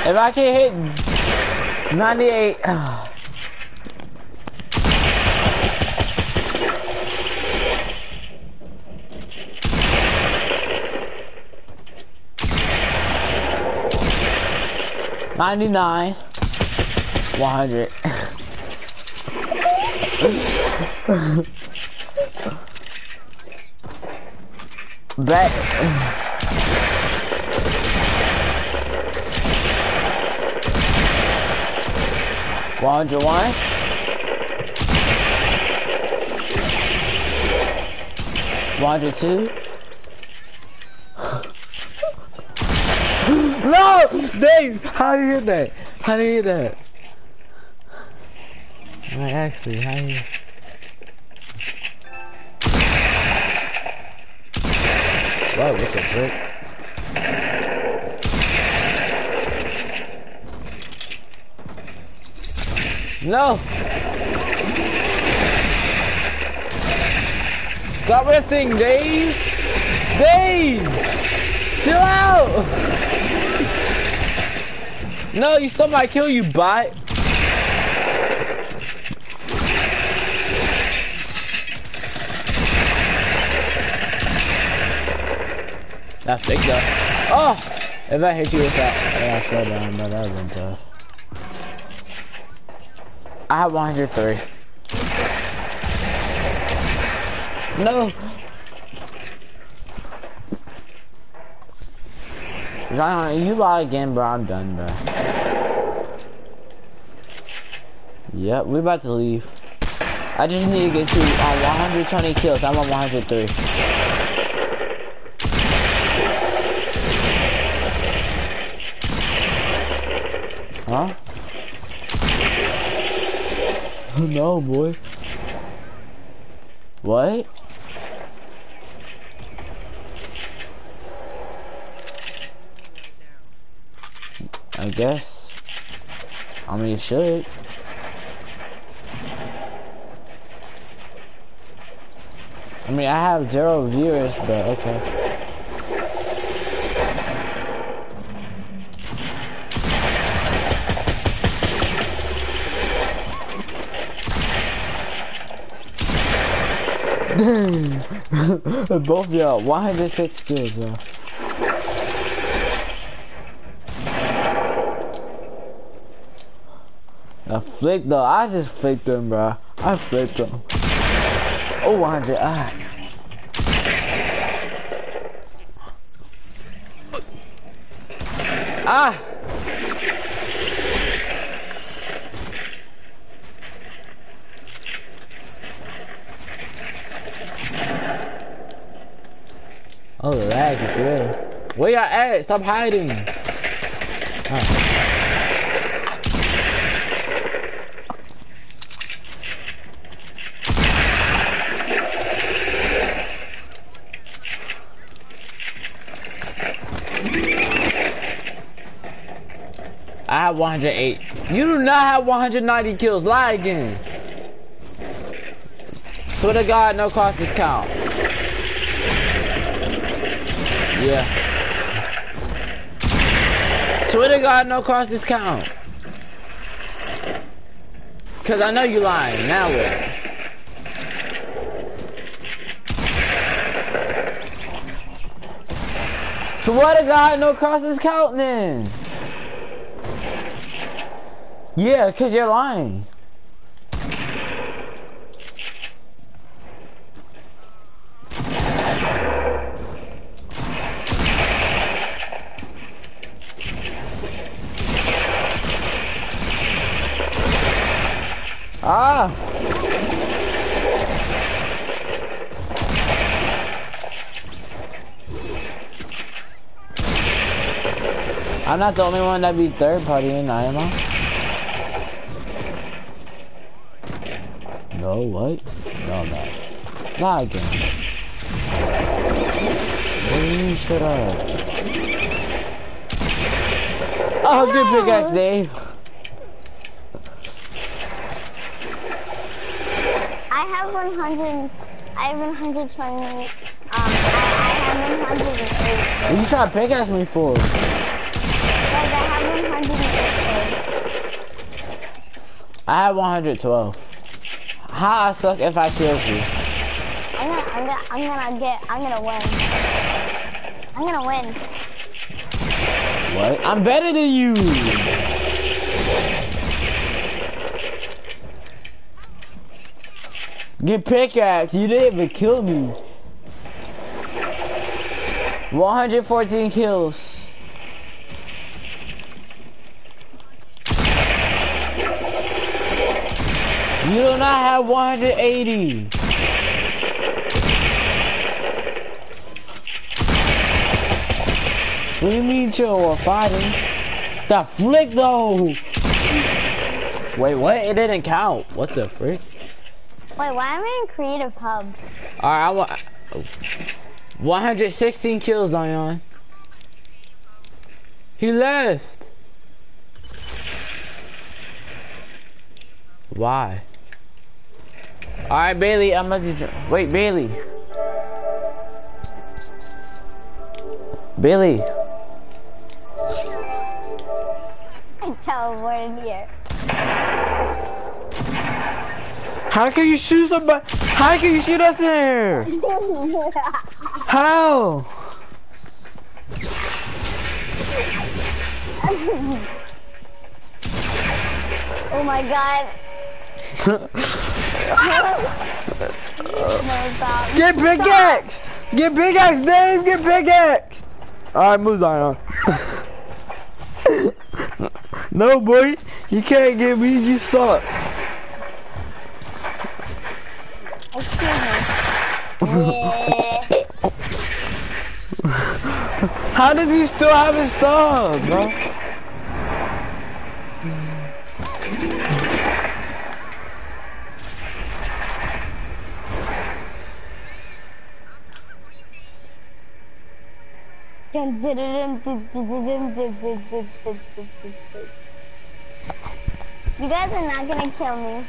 If I can hit ninety-eight. Oh. 99, 100. Bet. One hundred one. One hundred two. Dave! How do you hit that? How do you hit that? Wait, actually, how do you... Wow, what's a brick? No! Stop resting, Dave! Dave! Chill out! No, you stole my kill, you bot! That's big though. Oh! If I hit you with that, yeah, I fell down, but that been tough. I have 103. No! Zion, you lie again, bro. I'm done, bro. Yep, we're about to leave. I just need to get to uh, 120 kills. I'm on 103. Huh? no, boy. What? I guess. I mean, it should. I mean, I have zero viewers, but okay. Both y'all, 106 kills, though. I flicked though, I just flicked them, bro. I flicked them. Oh, 100. Ah. Ah! Oh, the lag is real. Where y'all at? Stop hiding. Ah. Have 108. You do not have 190 kills. Lie again. Swear to God, no cost discount. Yeah. Swear to God, no cost discount. Cause I know you lying. Now what? Swear to God, no cost discount then. Yeah, cause you're lying. Ah! I'm not the only one that be third party in am No, what? No, I'm not. Again. Hey, shut up. Oh, good pickaxe, Dave. I have 100. I have 120. Um, I, I have 108. What you trying to pickaxe me for? Like, I have 108. I have 112. How I suck if I kill you? I'm gonna, I'm gonna, I'm gonna get, I'm gonna win. I'm gonna win. What? I'm better than you. Get pickaxe. You didn't even kill me. 114 kills. You do not have 180. What do you mean chill or fighting? The flick though! Wait, what? It didn't count. What the frick? Wait, why am I in creative hub? Alright, I want 116 kills, Zion. He left. Why? Alright, Bailey, I'm gonna wait, Bailey. Bailey. I teleported here. How can you shoot somebody? How can you shoot us there? How? oh my god. Get pickaxe! Get pickaxe, Dave! Get pickaxe! Alright, move Zion. no, boy. You can't get me. You suck. How did he still have his stuff, bro? You guys are not gonna kill me.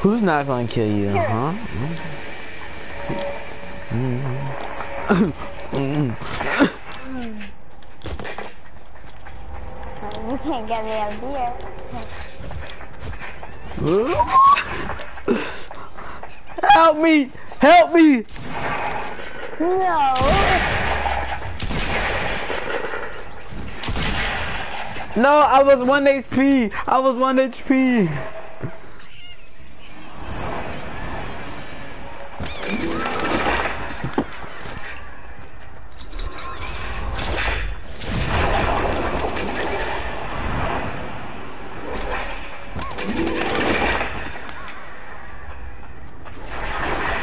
Who's not gonna kill you, Sure. huh? Mm. You can't get me out of here. Help me! Help me! No! No, I was 1 HP! I was 1 HP!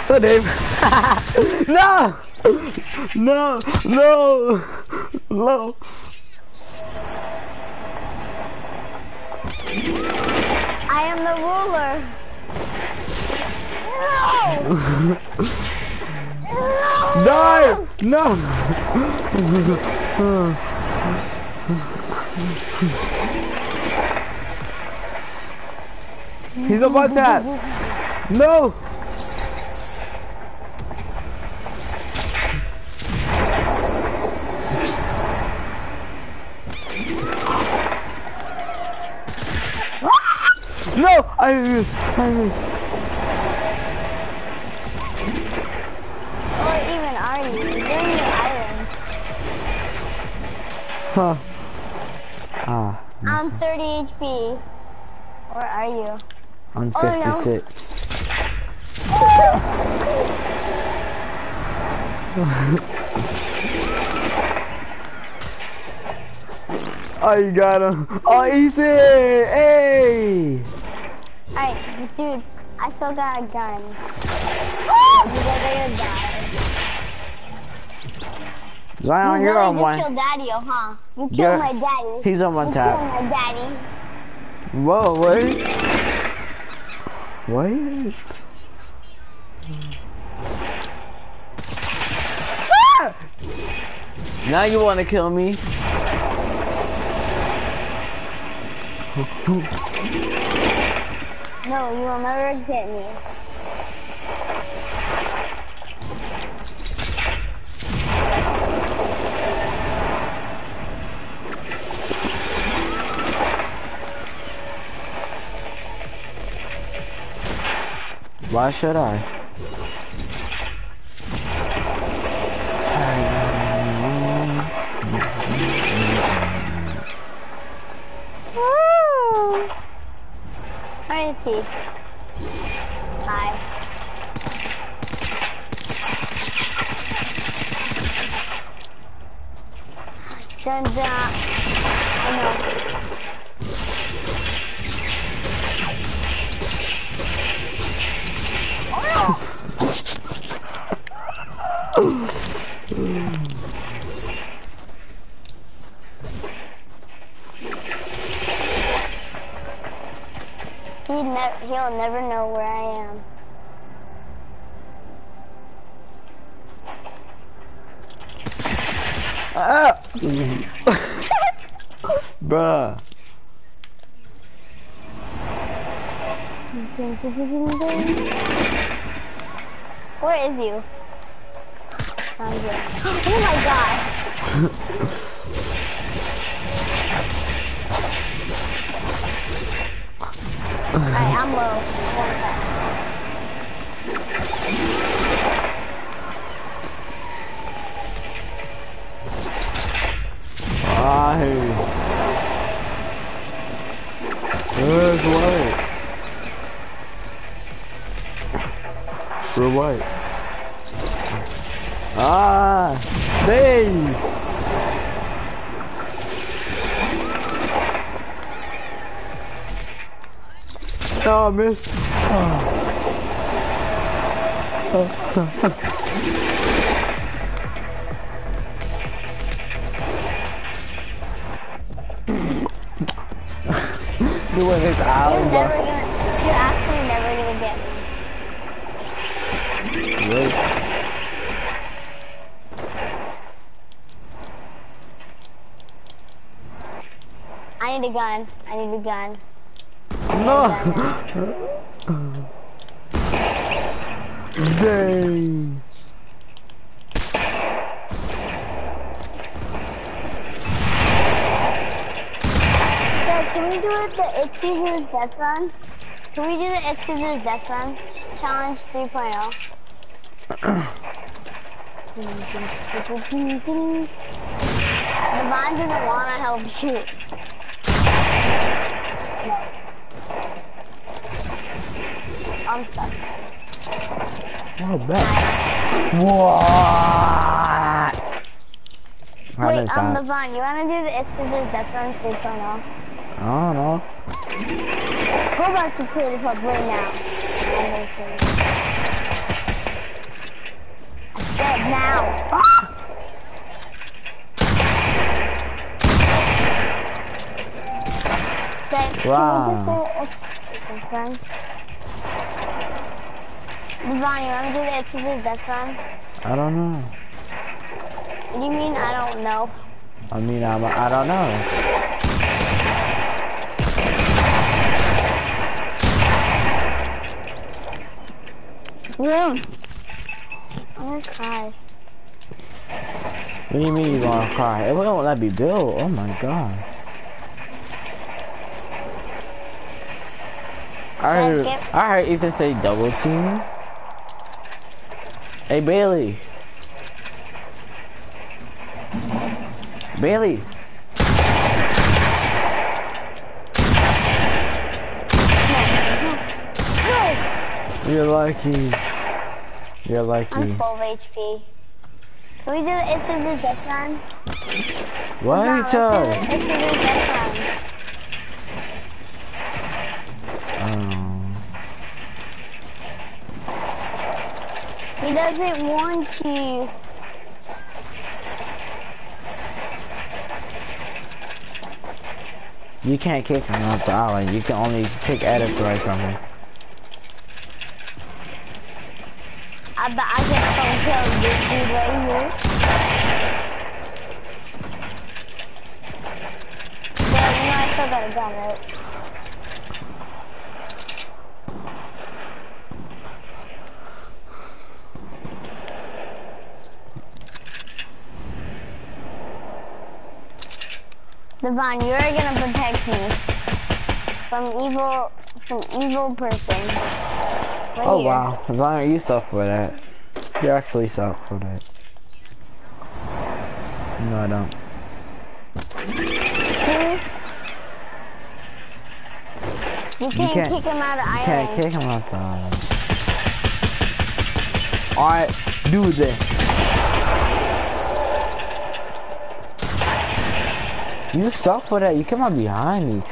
So Dave no! No! No! No! I am the ruler. No! Die! No! He's a butt. No! No! I missed. I missed. Or even are you? You're in the island. Huh. Ah. I'm 30 HP. Or are you? I'm 56. Oh, no. 56. oh, you got him. Oh, Ethan! Hey! Dude, I still got. You are gonna die. Zion, you you're really on one. killed Daddy, huh? You killed Yeah. my daddy. He's on You my killed tap. my daddy. Whoa, wait. Wait. Ah! Now you want to kill me? No, you will never get me. Why should I? Woo! Let Oh, I missed. You went his You're never gonna, you're actually never gonna get me. Really? I need a gun. I need a gun. No! Dang! Can we do it the It's Cizzorz Death Run? Can we do the It's Cizzorz Death Run challenge oh? 3.0? The Vine doesn't want to help you. No. I'm stuck. Oh, bet. What? I Wait, um, that. Levon, you wanna do the It's Cizzorz Death Run 3.0? I don't know. Go back to Creative Hub right now. I'm gonna show you. Dead now. Ah! Okay, Wow. can we just say it's, it's a friend? Devon, you wanna do the it's death run? I don't know. You mean I don't know? I mean, I'm, I don't know. Yeah. I'm gonna cry. What do you mean you're gonna cry? It won't let me build. Oh my god. I heard, I heard Ethan say double team. Hey Bailey. Bailey. You're lucky. You're lucky. I'm. 12 HP. Can we do the it's a death run? What? No, let's do the it's a death um, He doesn't want to. you can't kick him off the island. You can only pick edits away from him. I bet I just don't kill this dude right here. Yeah, you know I still got a gun, right? Devon, you're gonna protect me from evil, from evil person. Right Oh here. wow, Zion, you suck for that. You actually suck for that. No, I don't. Hmm? You can't, can't- kick him out of You island. can't kick him out the island. Alright, do this. You suck for that. You come out behind me.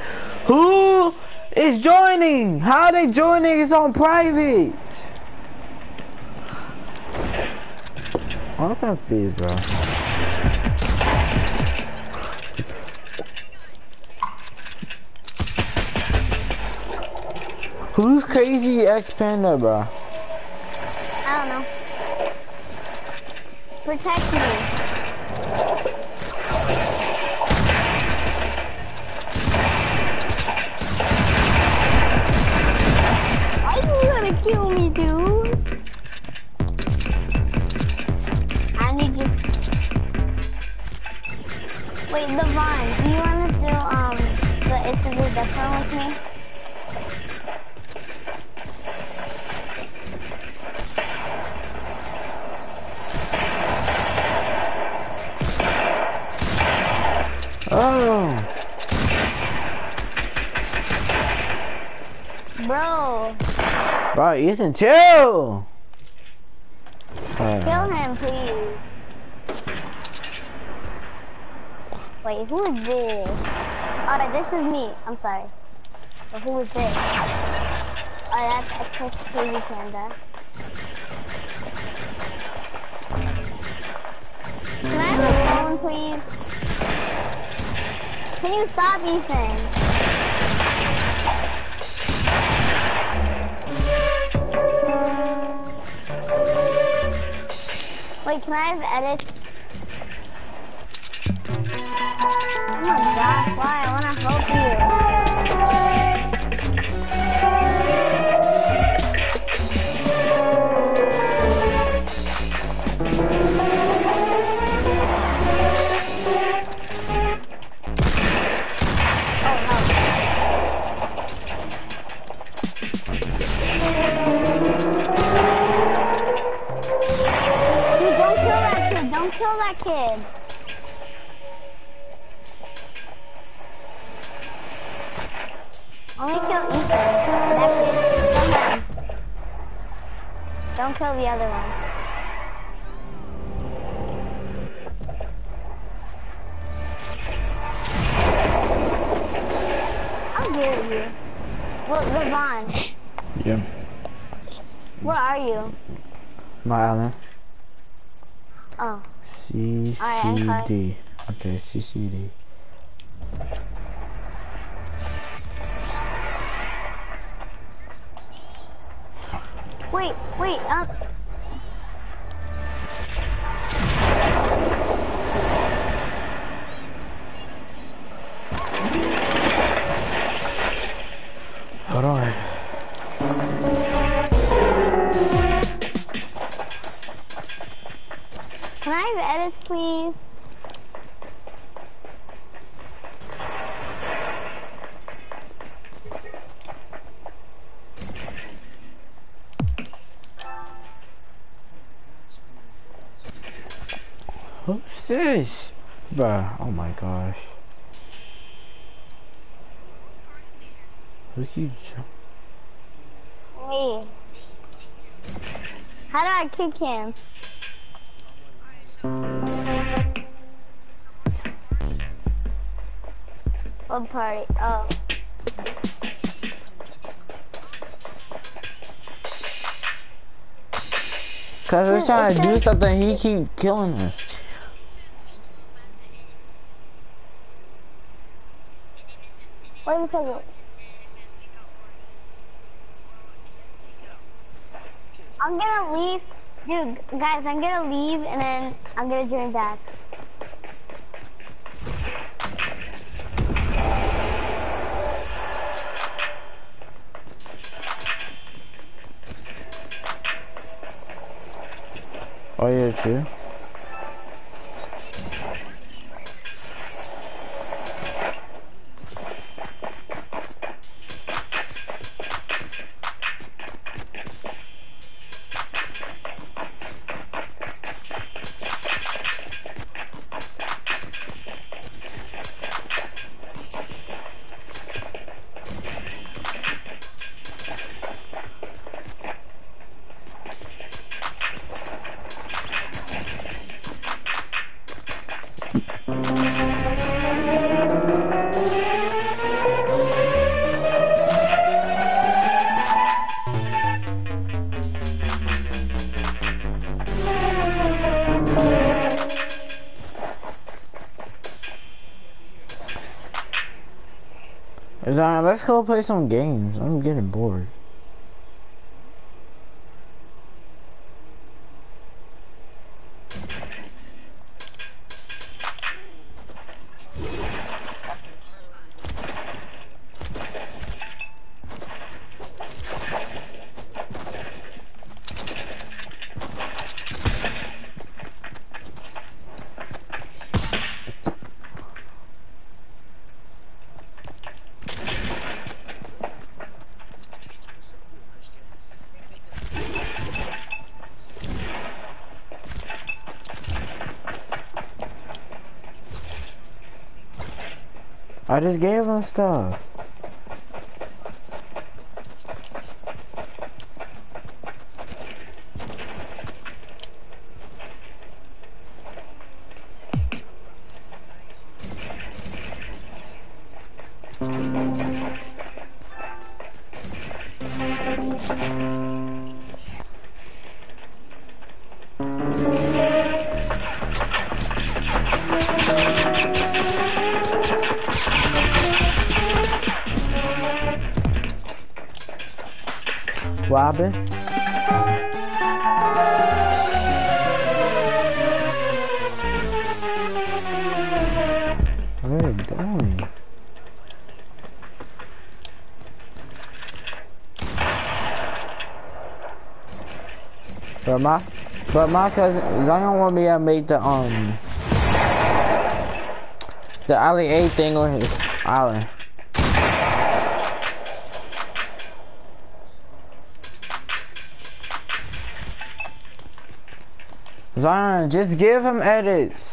Who is joining? How they joining? It's on private. I'm confused, bro. Who's crazy X Panda, bro? I don't know. Protect me. Kill me, dude? I need you. Wait, Devon, do you wanna do um the It's a Run with me? Oh, Bro, bro, Ethan, chill. Kill him, please. Wait, who is this? Oh, this is me. I'm sorry. But who is this? Oh, that's a Crazy Panda. Can I have a phone, please? Can you stop, Ethan? Can I have edits? Oh my gosh, why? I wanna help you. Kick him? What party? Oh. Cause we're Yeah, trying to do something, he keep killing us. Wait a second. I'm gonna leave. Dude, guys, I'm gonna leave and then I'm gonna join back. Oh yeah, true. Let's go play some games. I'm getting bored. Just gave him stuff. My cousin Zion want me to make the um, the alley A thing on his island. Zion, just give him edits.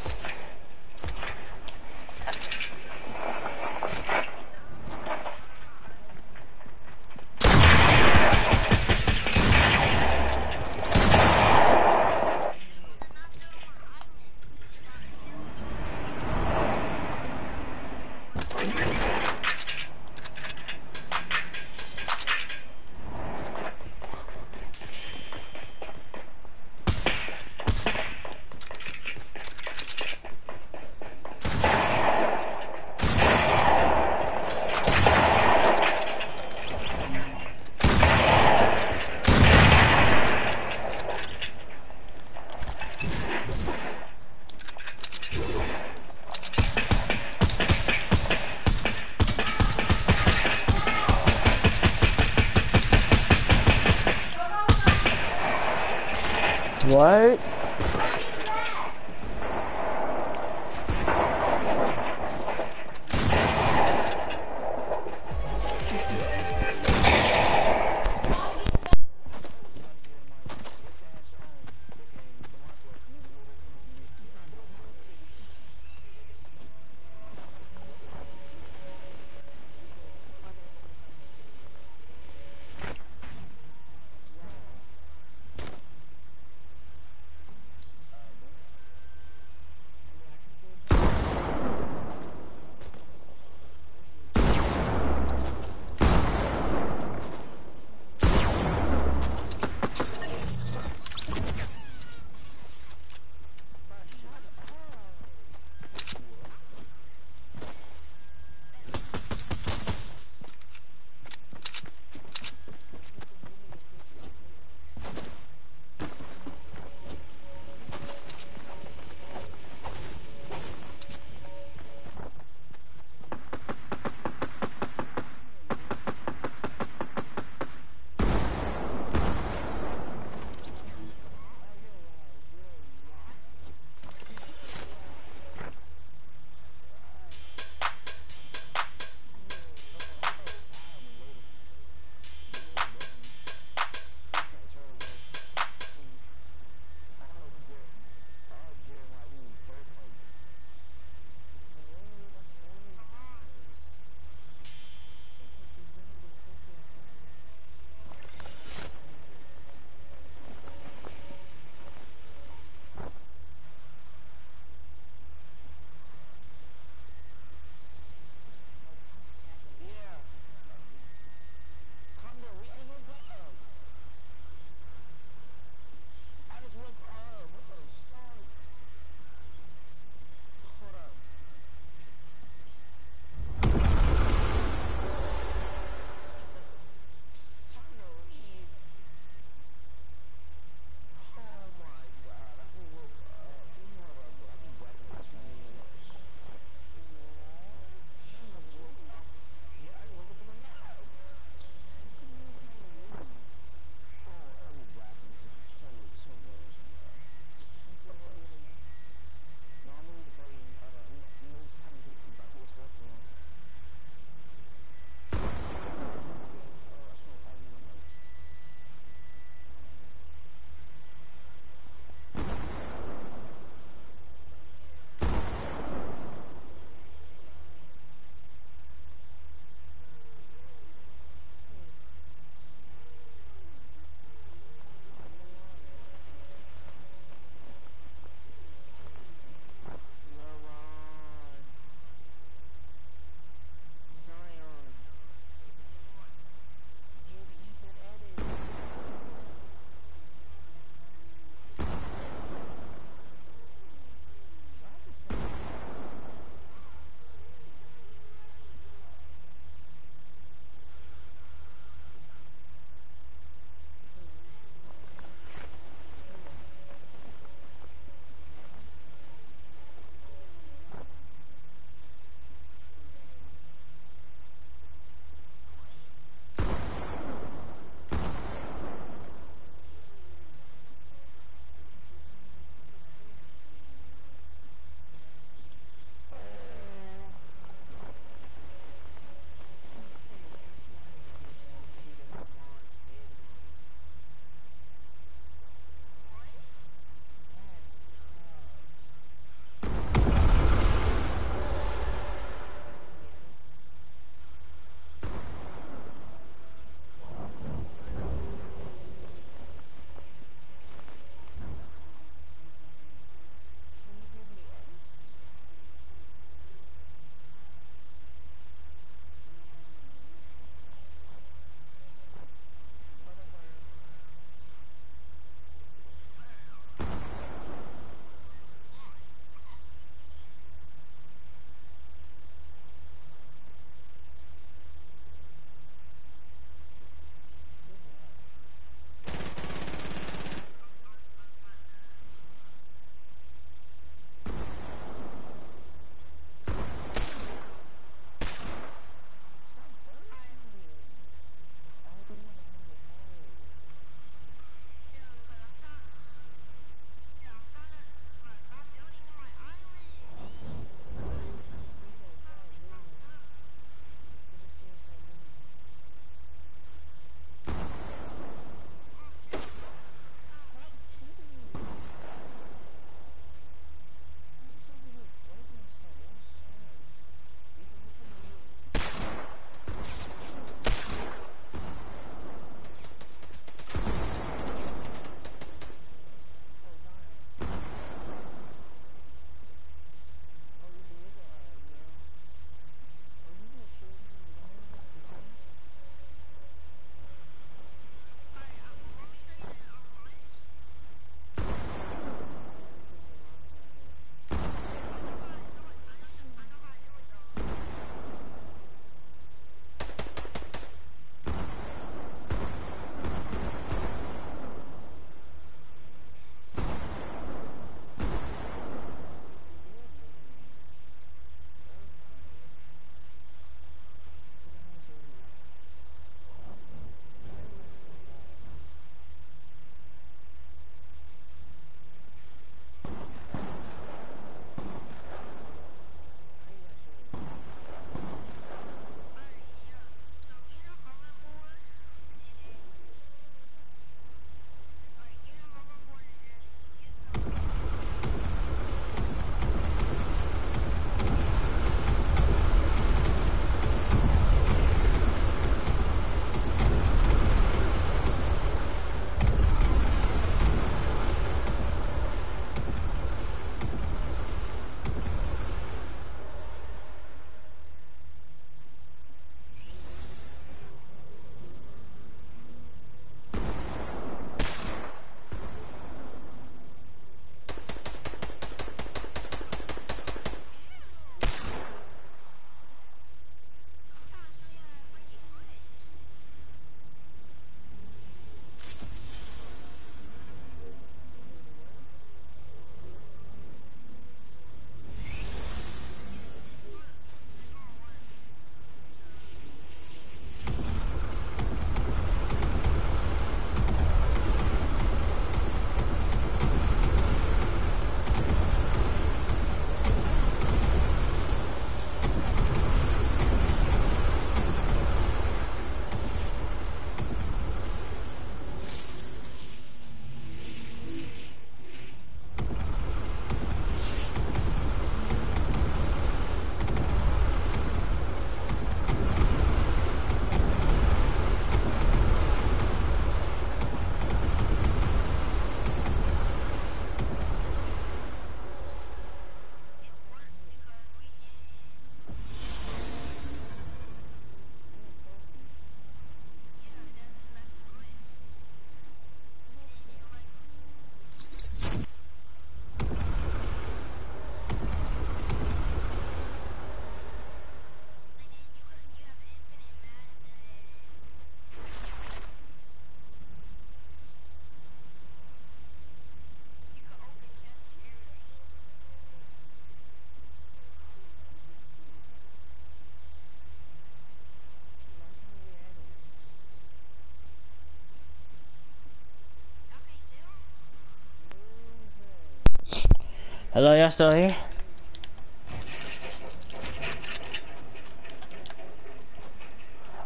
Hello, y'all still here?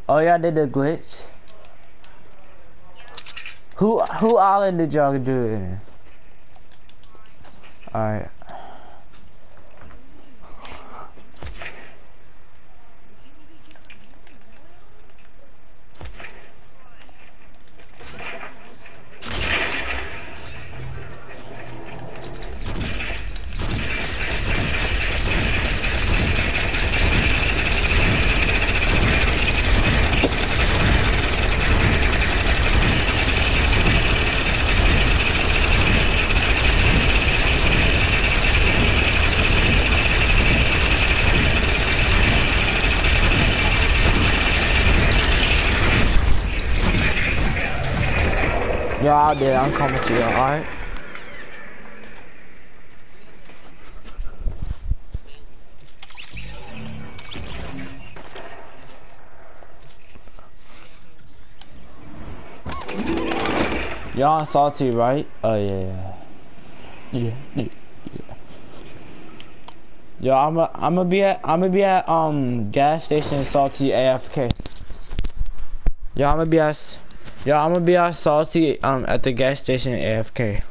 Oh, y'all did the glitch? Who who island did y'all do it in? Alright. You're out there, I'm coming to you, alright? Y'all salty, right? Oh yeah. Yeah. Yeah. yeah. Yo, I'm a, I'm gonna be at I'm gonna be at um gas station salty AFK. Yo, I'm gonna be at Yo, I'm gonna be at salty um at the gas station AFK.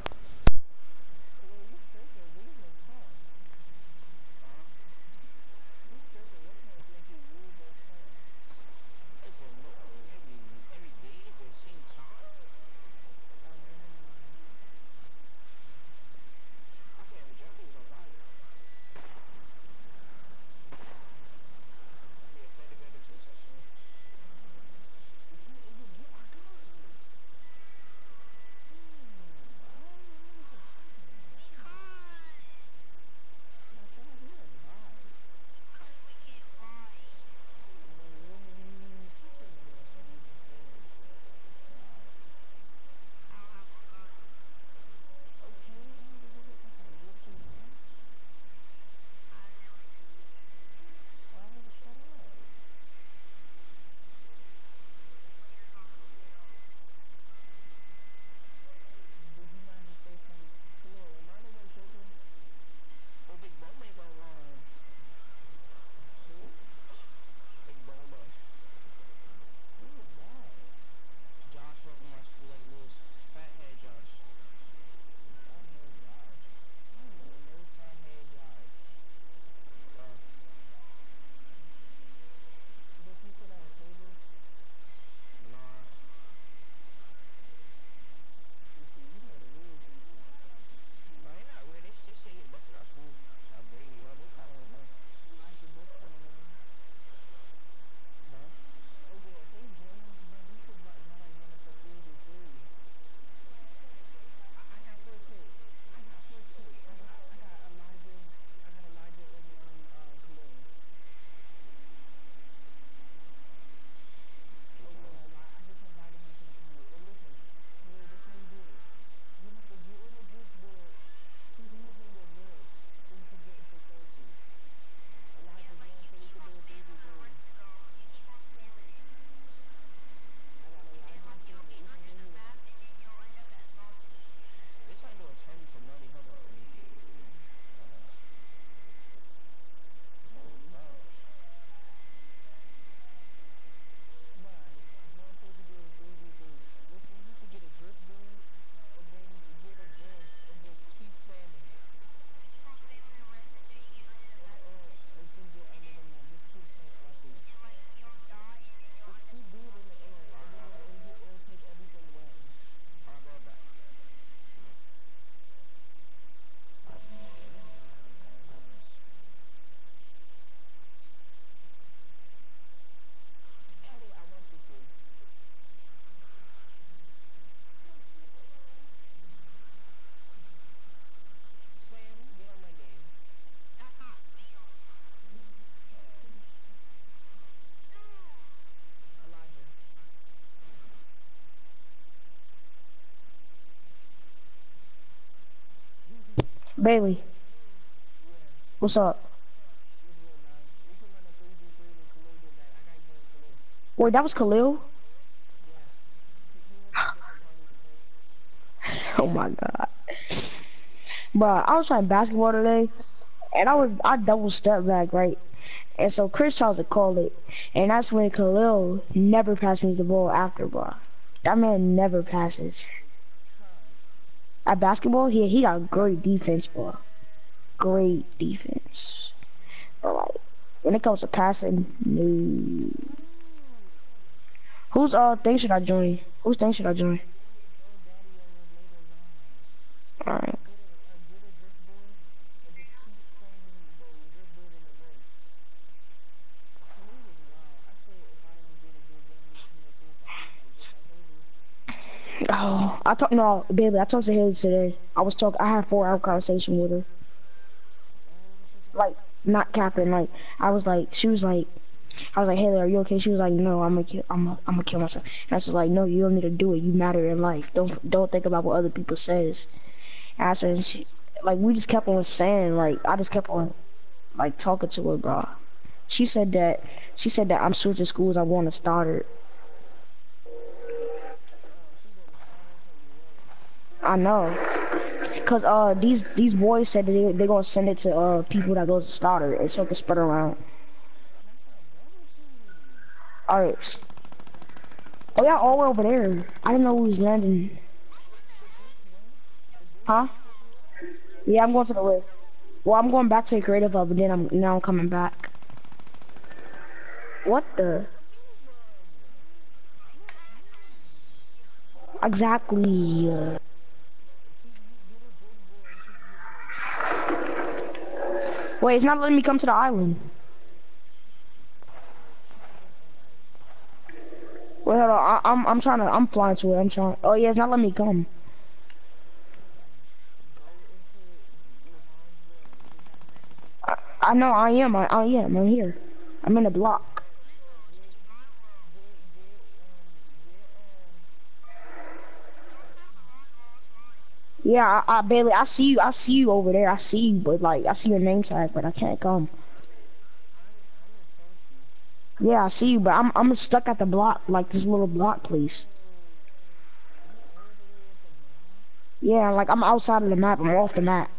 Bailey. What's up? Wait, that was Khalil? oh my god. Bro, I was playing basketball today, and I was I double step back right, and so Chris tries to call it, and that's when Khalil never passed me the ball after, bro. That man never passes. At basketball, he he got great defense, bro. Great defense. But like when it comes to passing, no. Whose uh thing should I join? Whose thing should I join? Alright. Oh, I talked no, baby. I talked to her today. I was talking. I had four hour conversation with her. Like, not capping. Like, I was like, she was like, I was like, Haley, are you okay? She was like, No, I'm gonna, kill, I'm gonna, I'm gonna kill myself. And I was like, No, you don't need to do it. You matter in life. Don't, don't think about what other people says. And I said, she, like, we just kept on saying, like, I just kept on, like, talking to her, bro. She said that, she said that I'm switching schools. I want to start her. I know. Cause uh these these boys said that they they gonna send it to uh people that goes to starter and so it can spread around. Alright. Oh yeah, all the way over there. I didn't know who was landing. Huh? Yeah, I'm going to the lift. Well, I'm going back to the creative hub, but then I'm now I'm coming back. What the? Exactly. Uh, Wait, it's not letting me come to the island. Wait, hold on. I, I'm I'm trying to. I'm flying to it. I'm trying. Oh yeah, it's not letting me come. I, I know. I am. I, I am. I'm here. I'm in a block. Yeah, I, I Bailey, I see you. I see you over there. I see you, but like, I see your name tag, but I can't come. Yeah, I see you, but I'm I'm stuck at the block, like this little block, please. Yeah, like I'm outside of the map. I'm off the map.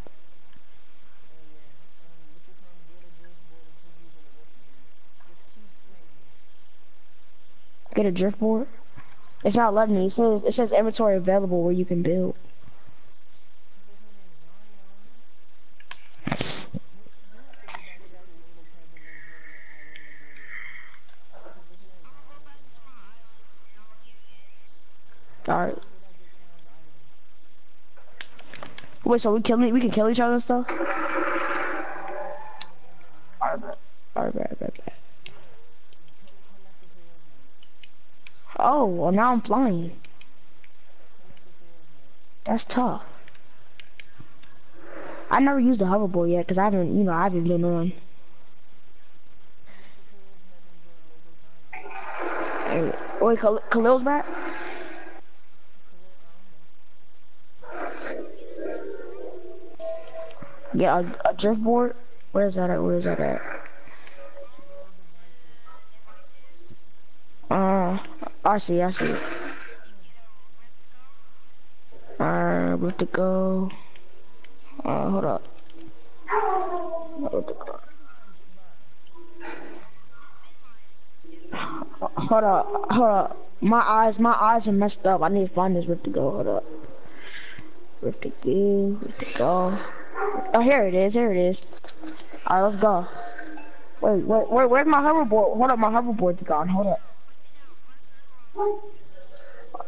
Get a drift board. It's not letting me. It says it says inventory available where you can build. Alright. Wait, so we killing we can kill each other and stuff? Alright. Alright, bet. Oh, well now I'm flying. That's tough. I never used the hoverboard yet because I haven't, you know, I haven't been on. Wait, Khal Khalil's back? Yeah, a, a drift board? Where is that at? Where is that at? Uh, I see, I see. Alright, we have to go. Uh, hold up. Hold up, hold up. My eyes, my eyes are messed up. I need to find this Rift to go. Hold up. Rift to go, Rift to go. Oh, here it is, here it is. Alright, let's go. Wait, wait, wait, where's my hoverboard? Hold up, my hoverboard's gone. Hold up.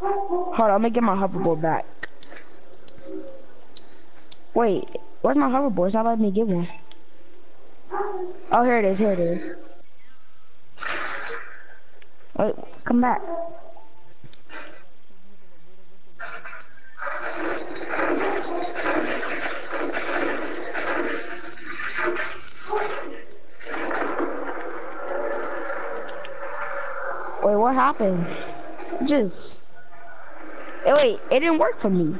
Hold on, let me get my hoverboard back. Wait, where's my hoverboard? It's not letting me get one. Oh, here it is, here it is. Wait, come back. Wait, what happened? Just... Wait, it didn't work for me.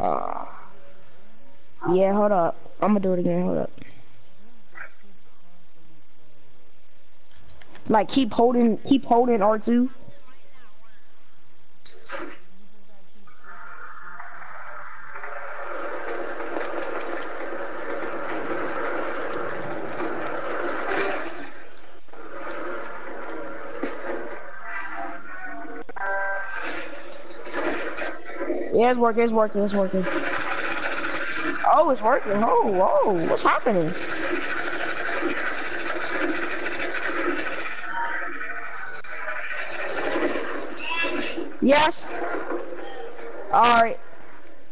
Uh, yeah, hold up. I'm gonna do it again, hold up. Like keep holding, keep holding R2. Yeah, it's working, it's working, it's working. Oh, it's working. Oh, whoa, what's happening? Yes. Alright.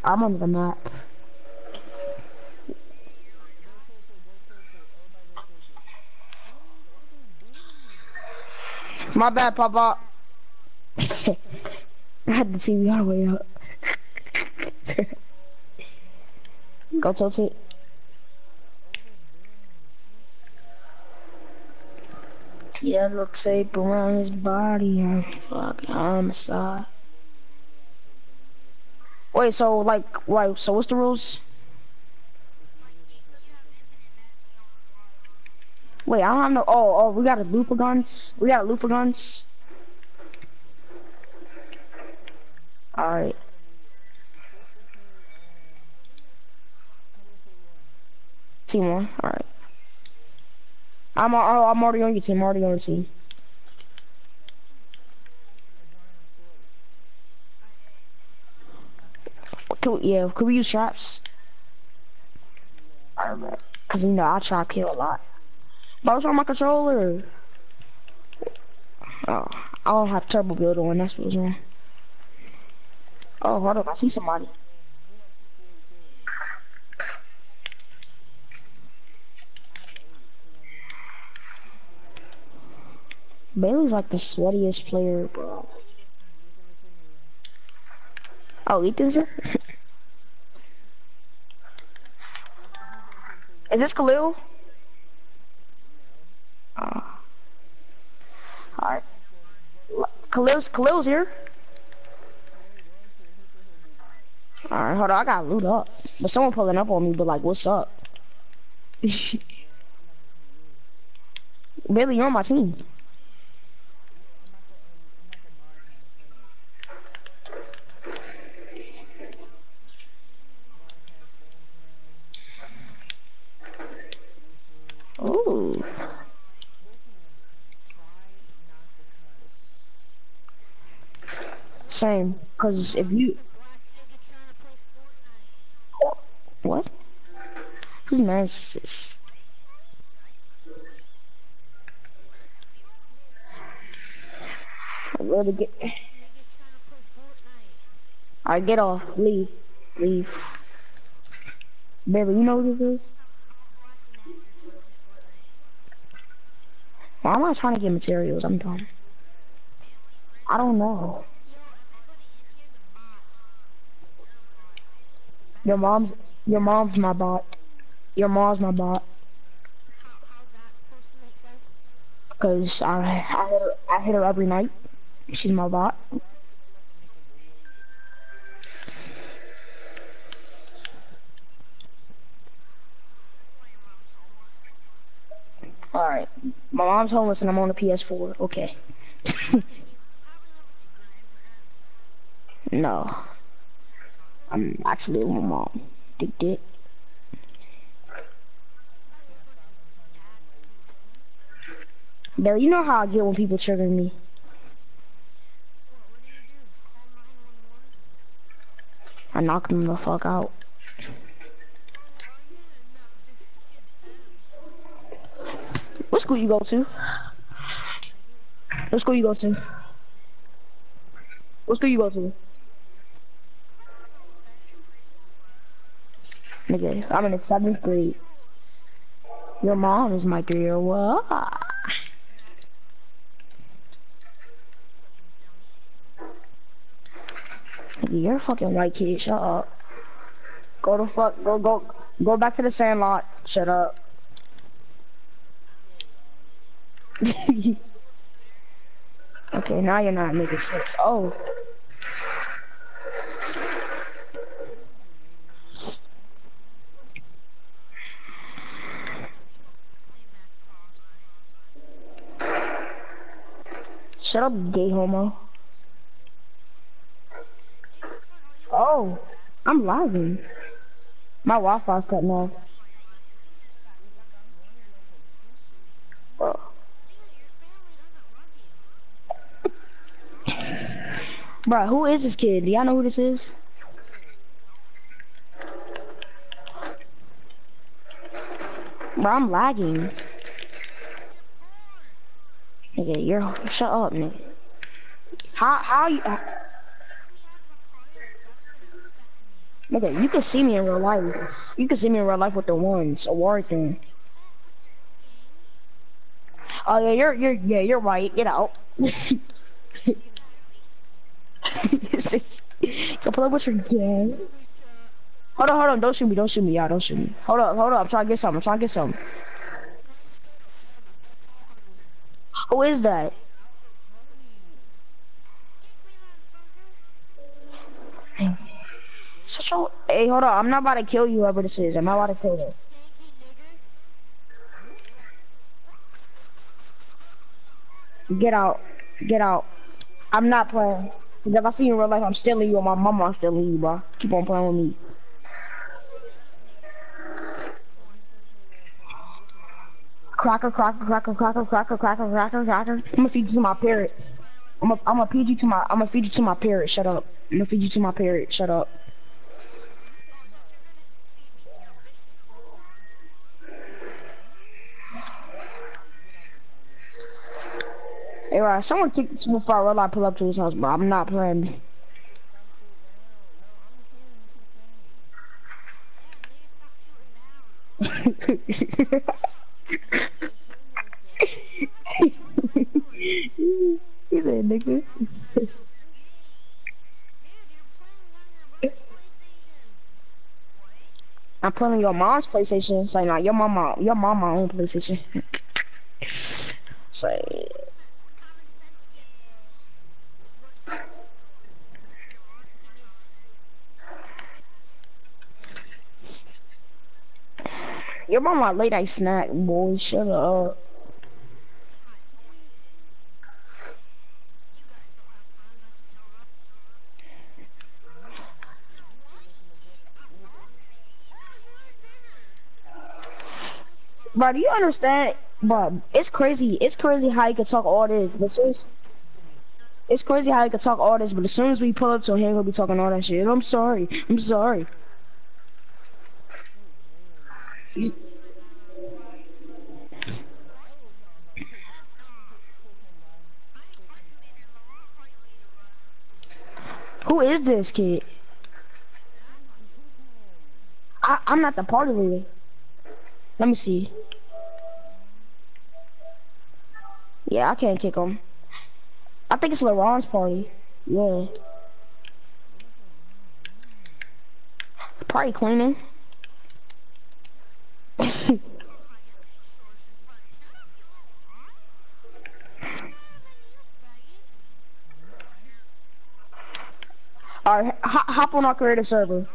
I'm on the map. My bad, Papa. I had the TV all the way up. Go tilt it. Yellow tape around his body and fucking homicide. Wait, so like, right, so what's the rules? Wait, I don't have no, oh, oh, we got a loop for guns? We got a loop for guns? Alright. Team one, alright. I'm, oh, I'm already on your team, I'm already on your team. Could we, yeah, could we use traps? Cause you know I try to kill a lot. But what's on my controller? Oh, I don't have turbo build on, that's what's wrong. Oh, hold up, I see somebody. Bailey's like the sweatiest player, bro. Oh, Ethan's here? Is this Khalil? Oh. Alright. Khalil's, Khalil's here. Alright, hold on, I gotta loot up. But someone pulling up on me, but like, what's up? Bailey, you're on my team. Ooh. Same, cause if you what? Who nice is this? Where to get? Alright, get off. Leave. Leave. Baby, you know what this is? Why am I trying to get materials? I'm dumb. I don't know. Your mom's your mom's my bot. Your mom's my bot. Cause I I hit her I hit her every night. She's my bot. Alright. My mom's homeless and I'm on a PS4. Okay. no. I'm actually my mom. Dig dick. Bill, you know how I get when people trigger me. I knock them the fuck out. What school you go to? What school you go to? What school you go to? Nigga, I'm in the seventh grade. Your mom is my? Nigga, you're a fucking white kid. Shut up. Go to fuck. Go go go back to the sandlot. Shut up. okay, now you're not making sense. Oh. Shut up, gay homo. Oh, I'm lagging. My Wi-Fi's cutting off. Oh. Bro, who is this kid? Do y'all know who this is? Bro, I'm lagging. Nigga, you're shut up, nigga. How how you? Uh, nigga, you can see me in real life. You can see me in real life with the ones, a war thing. Oh yeah, you're you're yeah, you're right. Get out. Go play with your gang. Hold on, hold on, don't shoot me, don't shoot me, y'all, don't shoot me. Hold up, hold up, I'm trying to get something, I'm trying to get something. Who is that? Such a hey, hold on. I'm not about to kill you, whoever this is. I'm not about to kill this. Get out. Get out. I'm not playing. If I see you in real life, I'm stealing you, or my mama I'm stealing you, bro. Keep on playing with me. Cracker, cracker, cracker, cracker, cracker, cracker, cracker, cracker. I'm gonna feed you to my parrot. I'm gonna, I'm gonna feed you to my, I'm gonna feed you to my parrot. Shut up. I'm gonna feed you to my parrot. Shut up. Hey, right, someone kicked me before I pull up to his house, bro. I'm not playing. He's a nigga. I'm playing your mom's PlayStation. Say, nah, your mama, your mama own PlayStation. Say. Your mama late night snack, boy. Shut up. Bro, do you understand? Bro, it's crazy. It's crazy how you can talk all this, but soon it's crazy how you can talk all this, but as soon as we pull up to him, he'll be talking all that shit. I'm sorry. I'm sorry. Who is this kid? I, I'm not the party leader. Let me see. Yeah, I can't kick him. I think it's LeRon's party. Yeah. Party cleaning. Alright, hop on our creative server.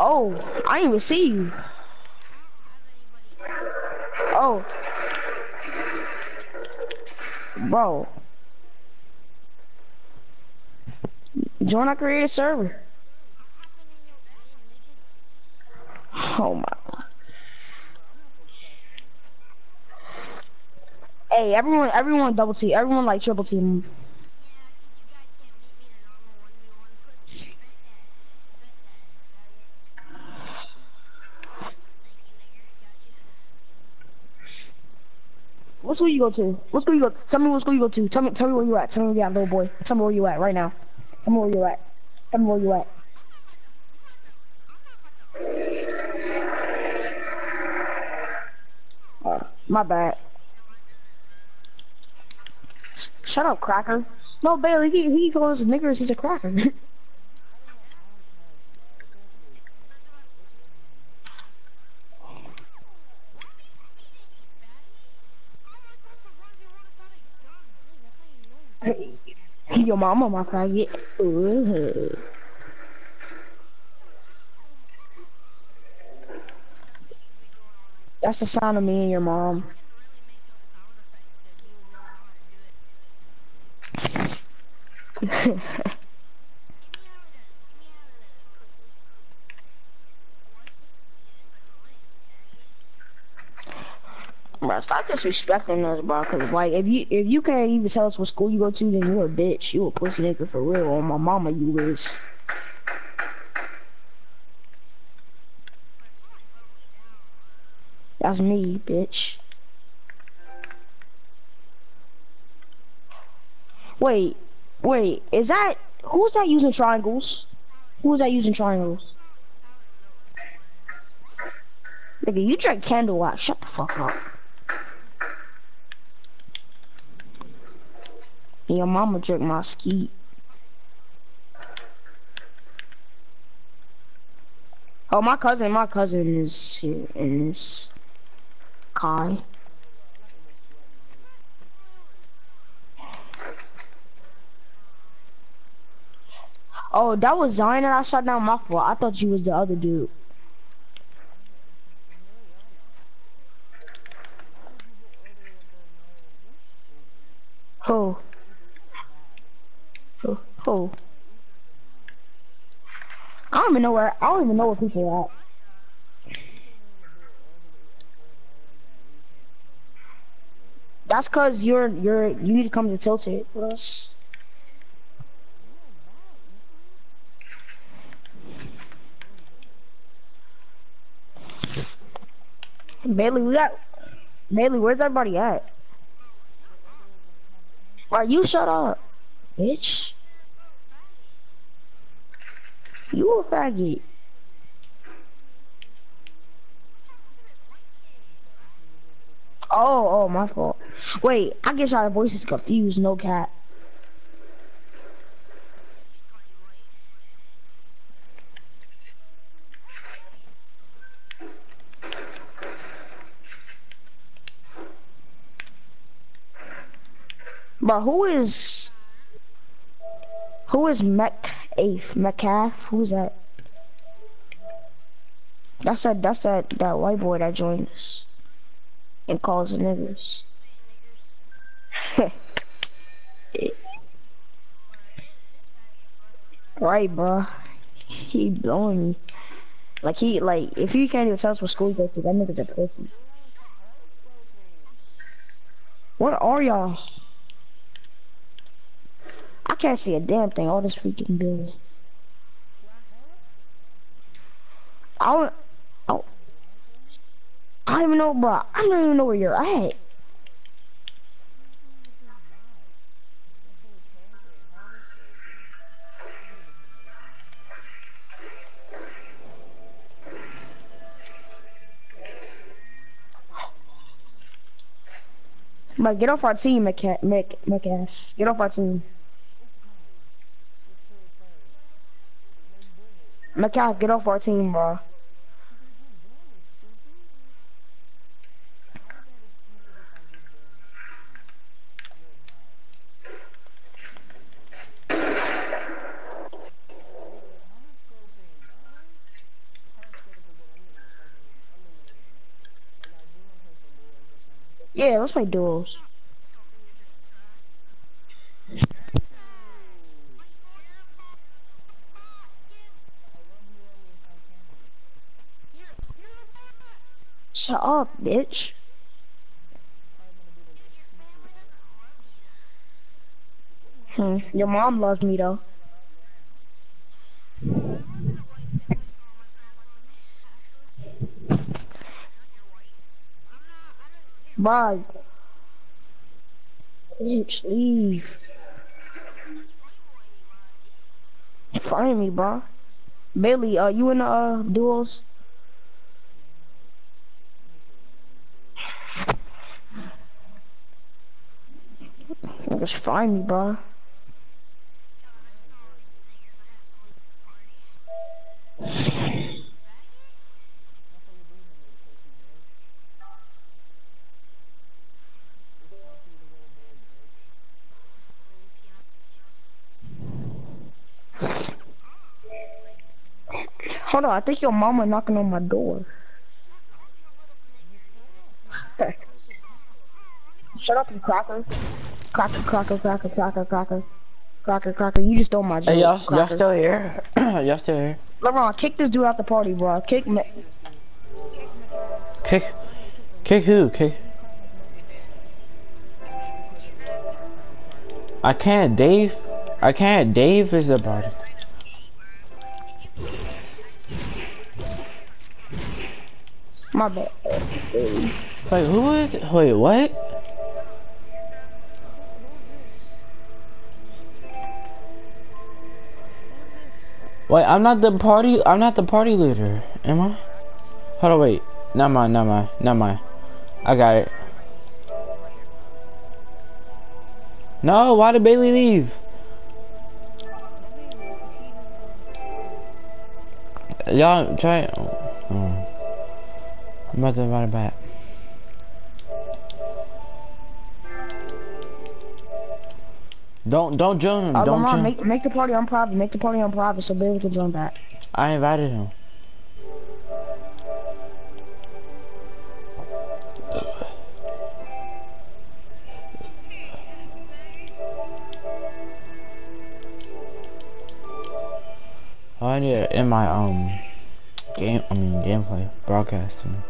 Oh, I didn't even see you. Oh. Bro. Join our creative server. Oh my. Hey, everyone, everyone double team, everyone like triple team. What school you go to? What school you go to? Tell me what school you go to. Tell me, tell me where you at. Tell me where you at, little boy. Tell me where you at right now. Tell me where you at. Tell me where you at. Uh, my bad. Shut up, cracker. No, Bailey, he, he calls niggers, he's a cracker. your mama, my faggot. Ooh. Uh-huh. That's the sound of me and your mom. Stop disrespecting us, bro. Cause like, if you if you can't even tell us what school you go to, then you a bitch. You a pussy nigga for real. On my mama, you is. That's me, bitch. Wait, wait, is that who's that using triangles? Who's that using triangles? Nigga, you drink candle wax. Shut the fuck up. Your mama drink my skeet. Oh, my cousin, my cousin is here in this. Kai. Oh, that was Zion and I shot down my fault. I thought you was the other dude. Who? Who? I don't even know where, I don't even know where people are at. That's cause you're, you're, you need to come to Tilted with us. Bailey, we got, Bailey, where's everybody at? Are you shut up, bitch? You a faggot. Oh, oh, my fault. Wait, I guess our voices confused, no cat. But who is who is Eighth Metcalf? Who's that? That's that. That's that. That white boy that joined us and calls the niggers. right, bro. He blowing me. Like he like if you can't even tell us what school you go to, that nigga's a pussy. What are y'all? Can't see a damn thing. All this freaking building. I don't. Oh, I don't even know, bro. I don't even know where you're at. But get off our team. McCaff. Get off our team. McCall, get off our team, bro. Yeah, let's play duels. Shut up, bitch. Hmm, your mom loves me though. Bye. Bitch, leave. Find me, bro. Bailey, are you in the uh, duels? Just find me, bro. Hold on, I think your mama knocking on my door. Shut up, you cracker. Cracker, cracker, cracker, cracker, cracker. Cracker, cracker, you just stole my joke. Hey, y'all, y'all still here? y'all still here? LeBron, kick this dude out the party, bro. Kick me. Kick, kick who? Kick. I can't, Dave. I can't. Dave is the party. My bad. Wait, who is? it? Wait, what? Wait, I'm not the party. I'm not the party leader, am I? Hold on, wait. Not mine. Not mine. Not mine. I got it. No, why did Bailey leave? Y'all try. Oh. I'm about to invite it back. Don't don't join him. Uh, don't LeBron, join. make, make the party on private. Make the party on private so Bailey can join back. I invited him. Oh, I need it in my um game. I mean gameplay broadcasting.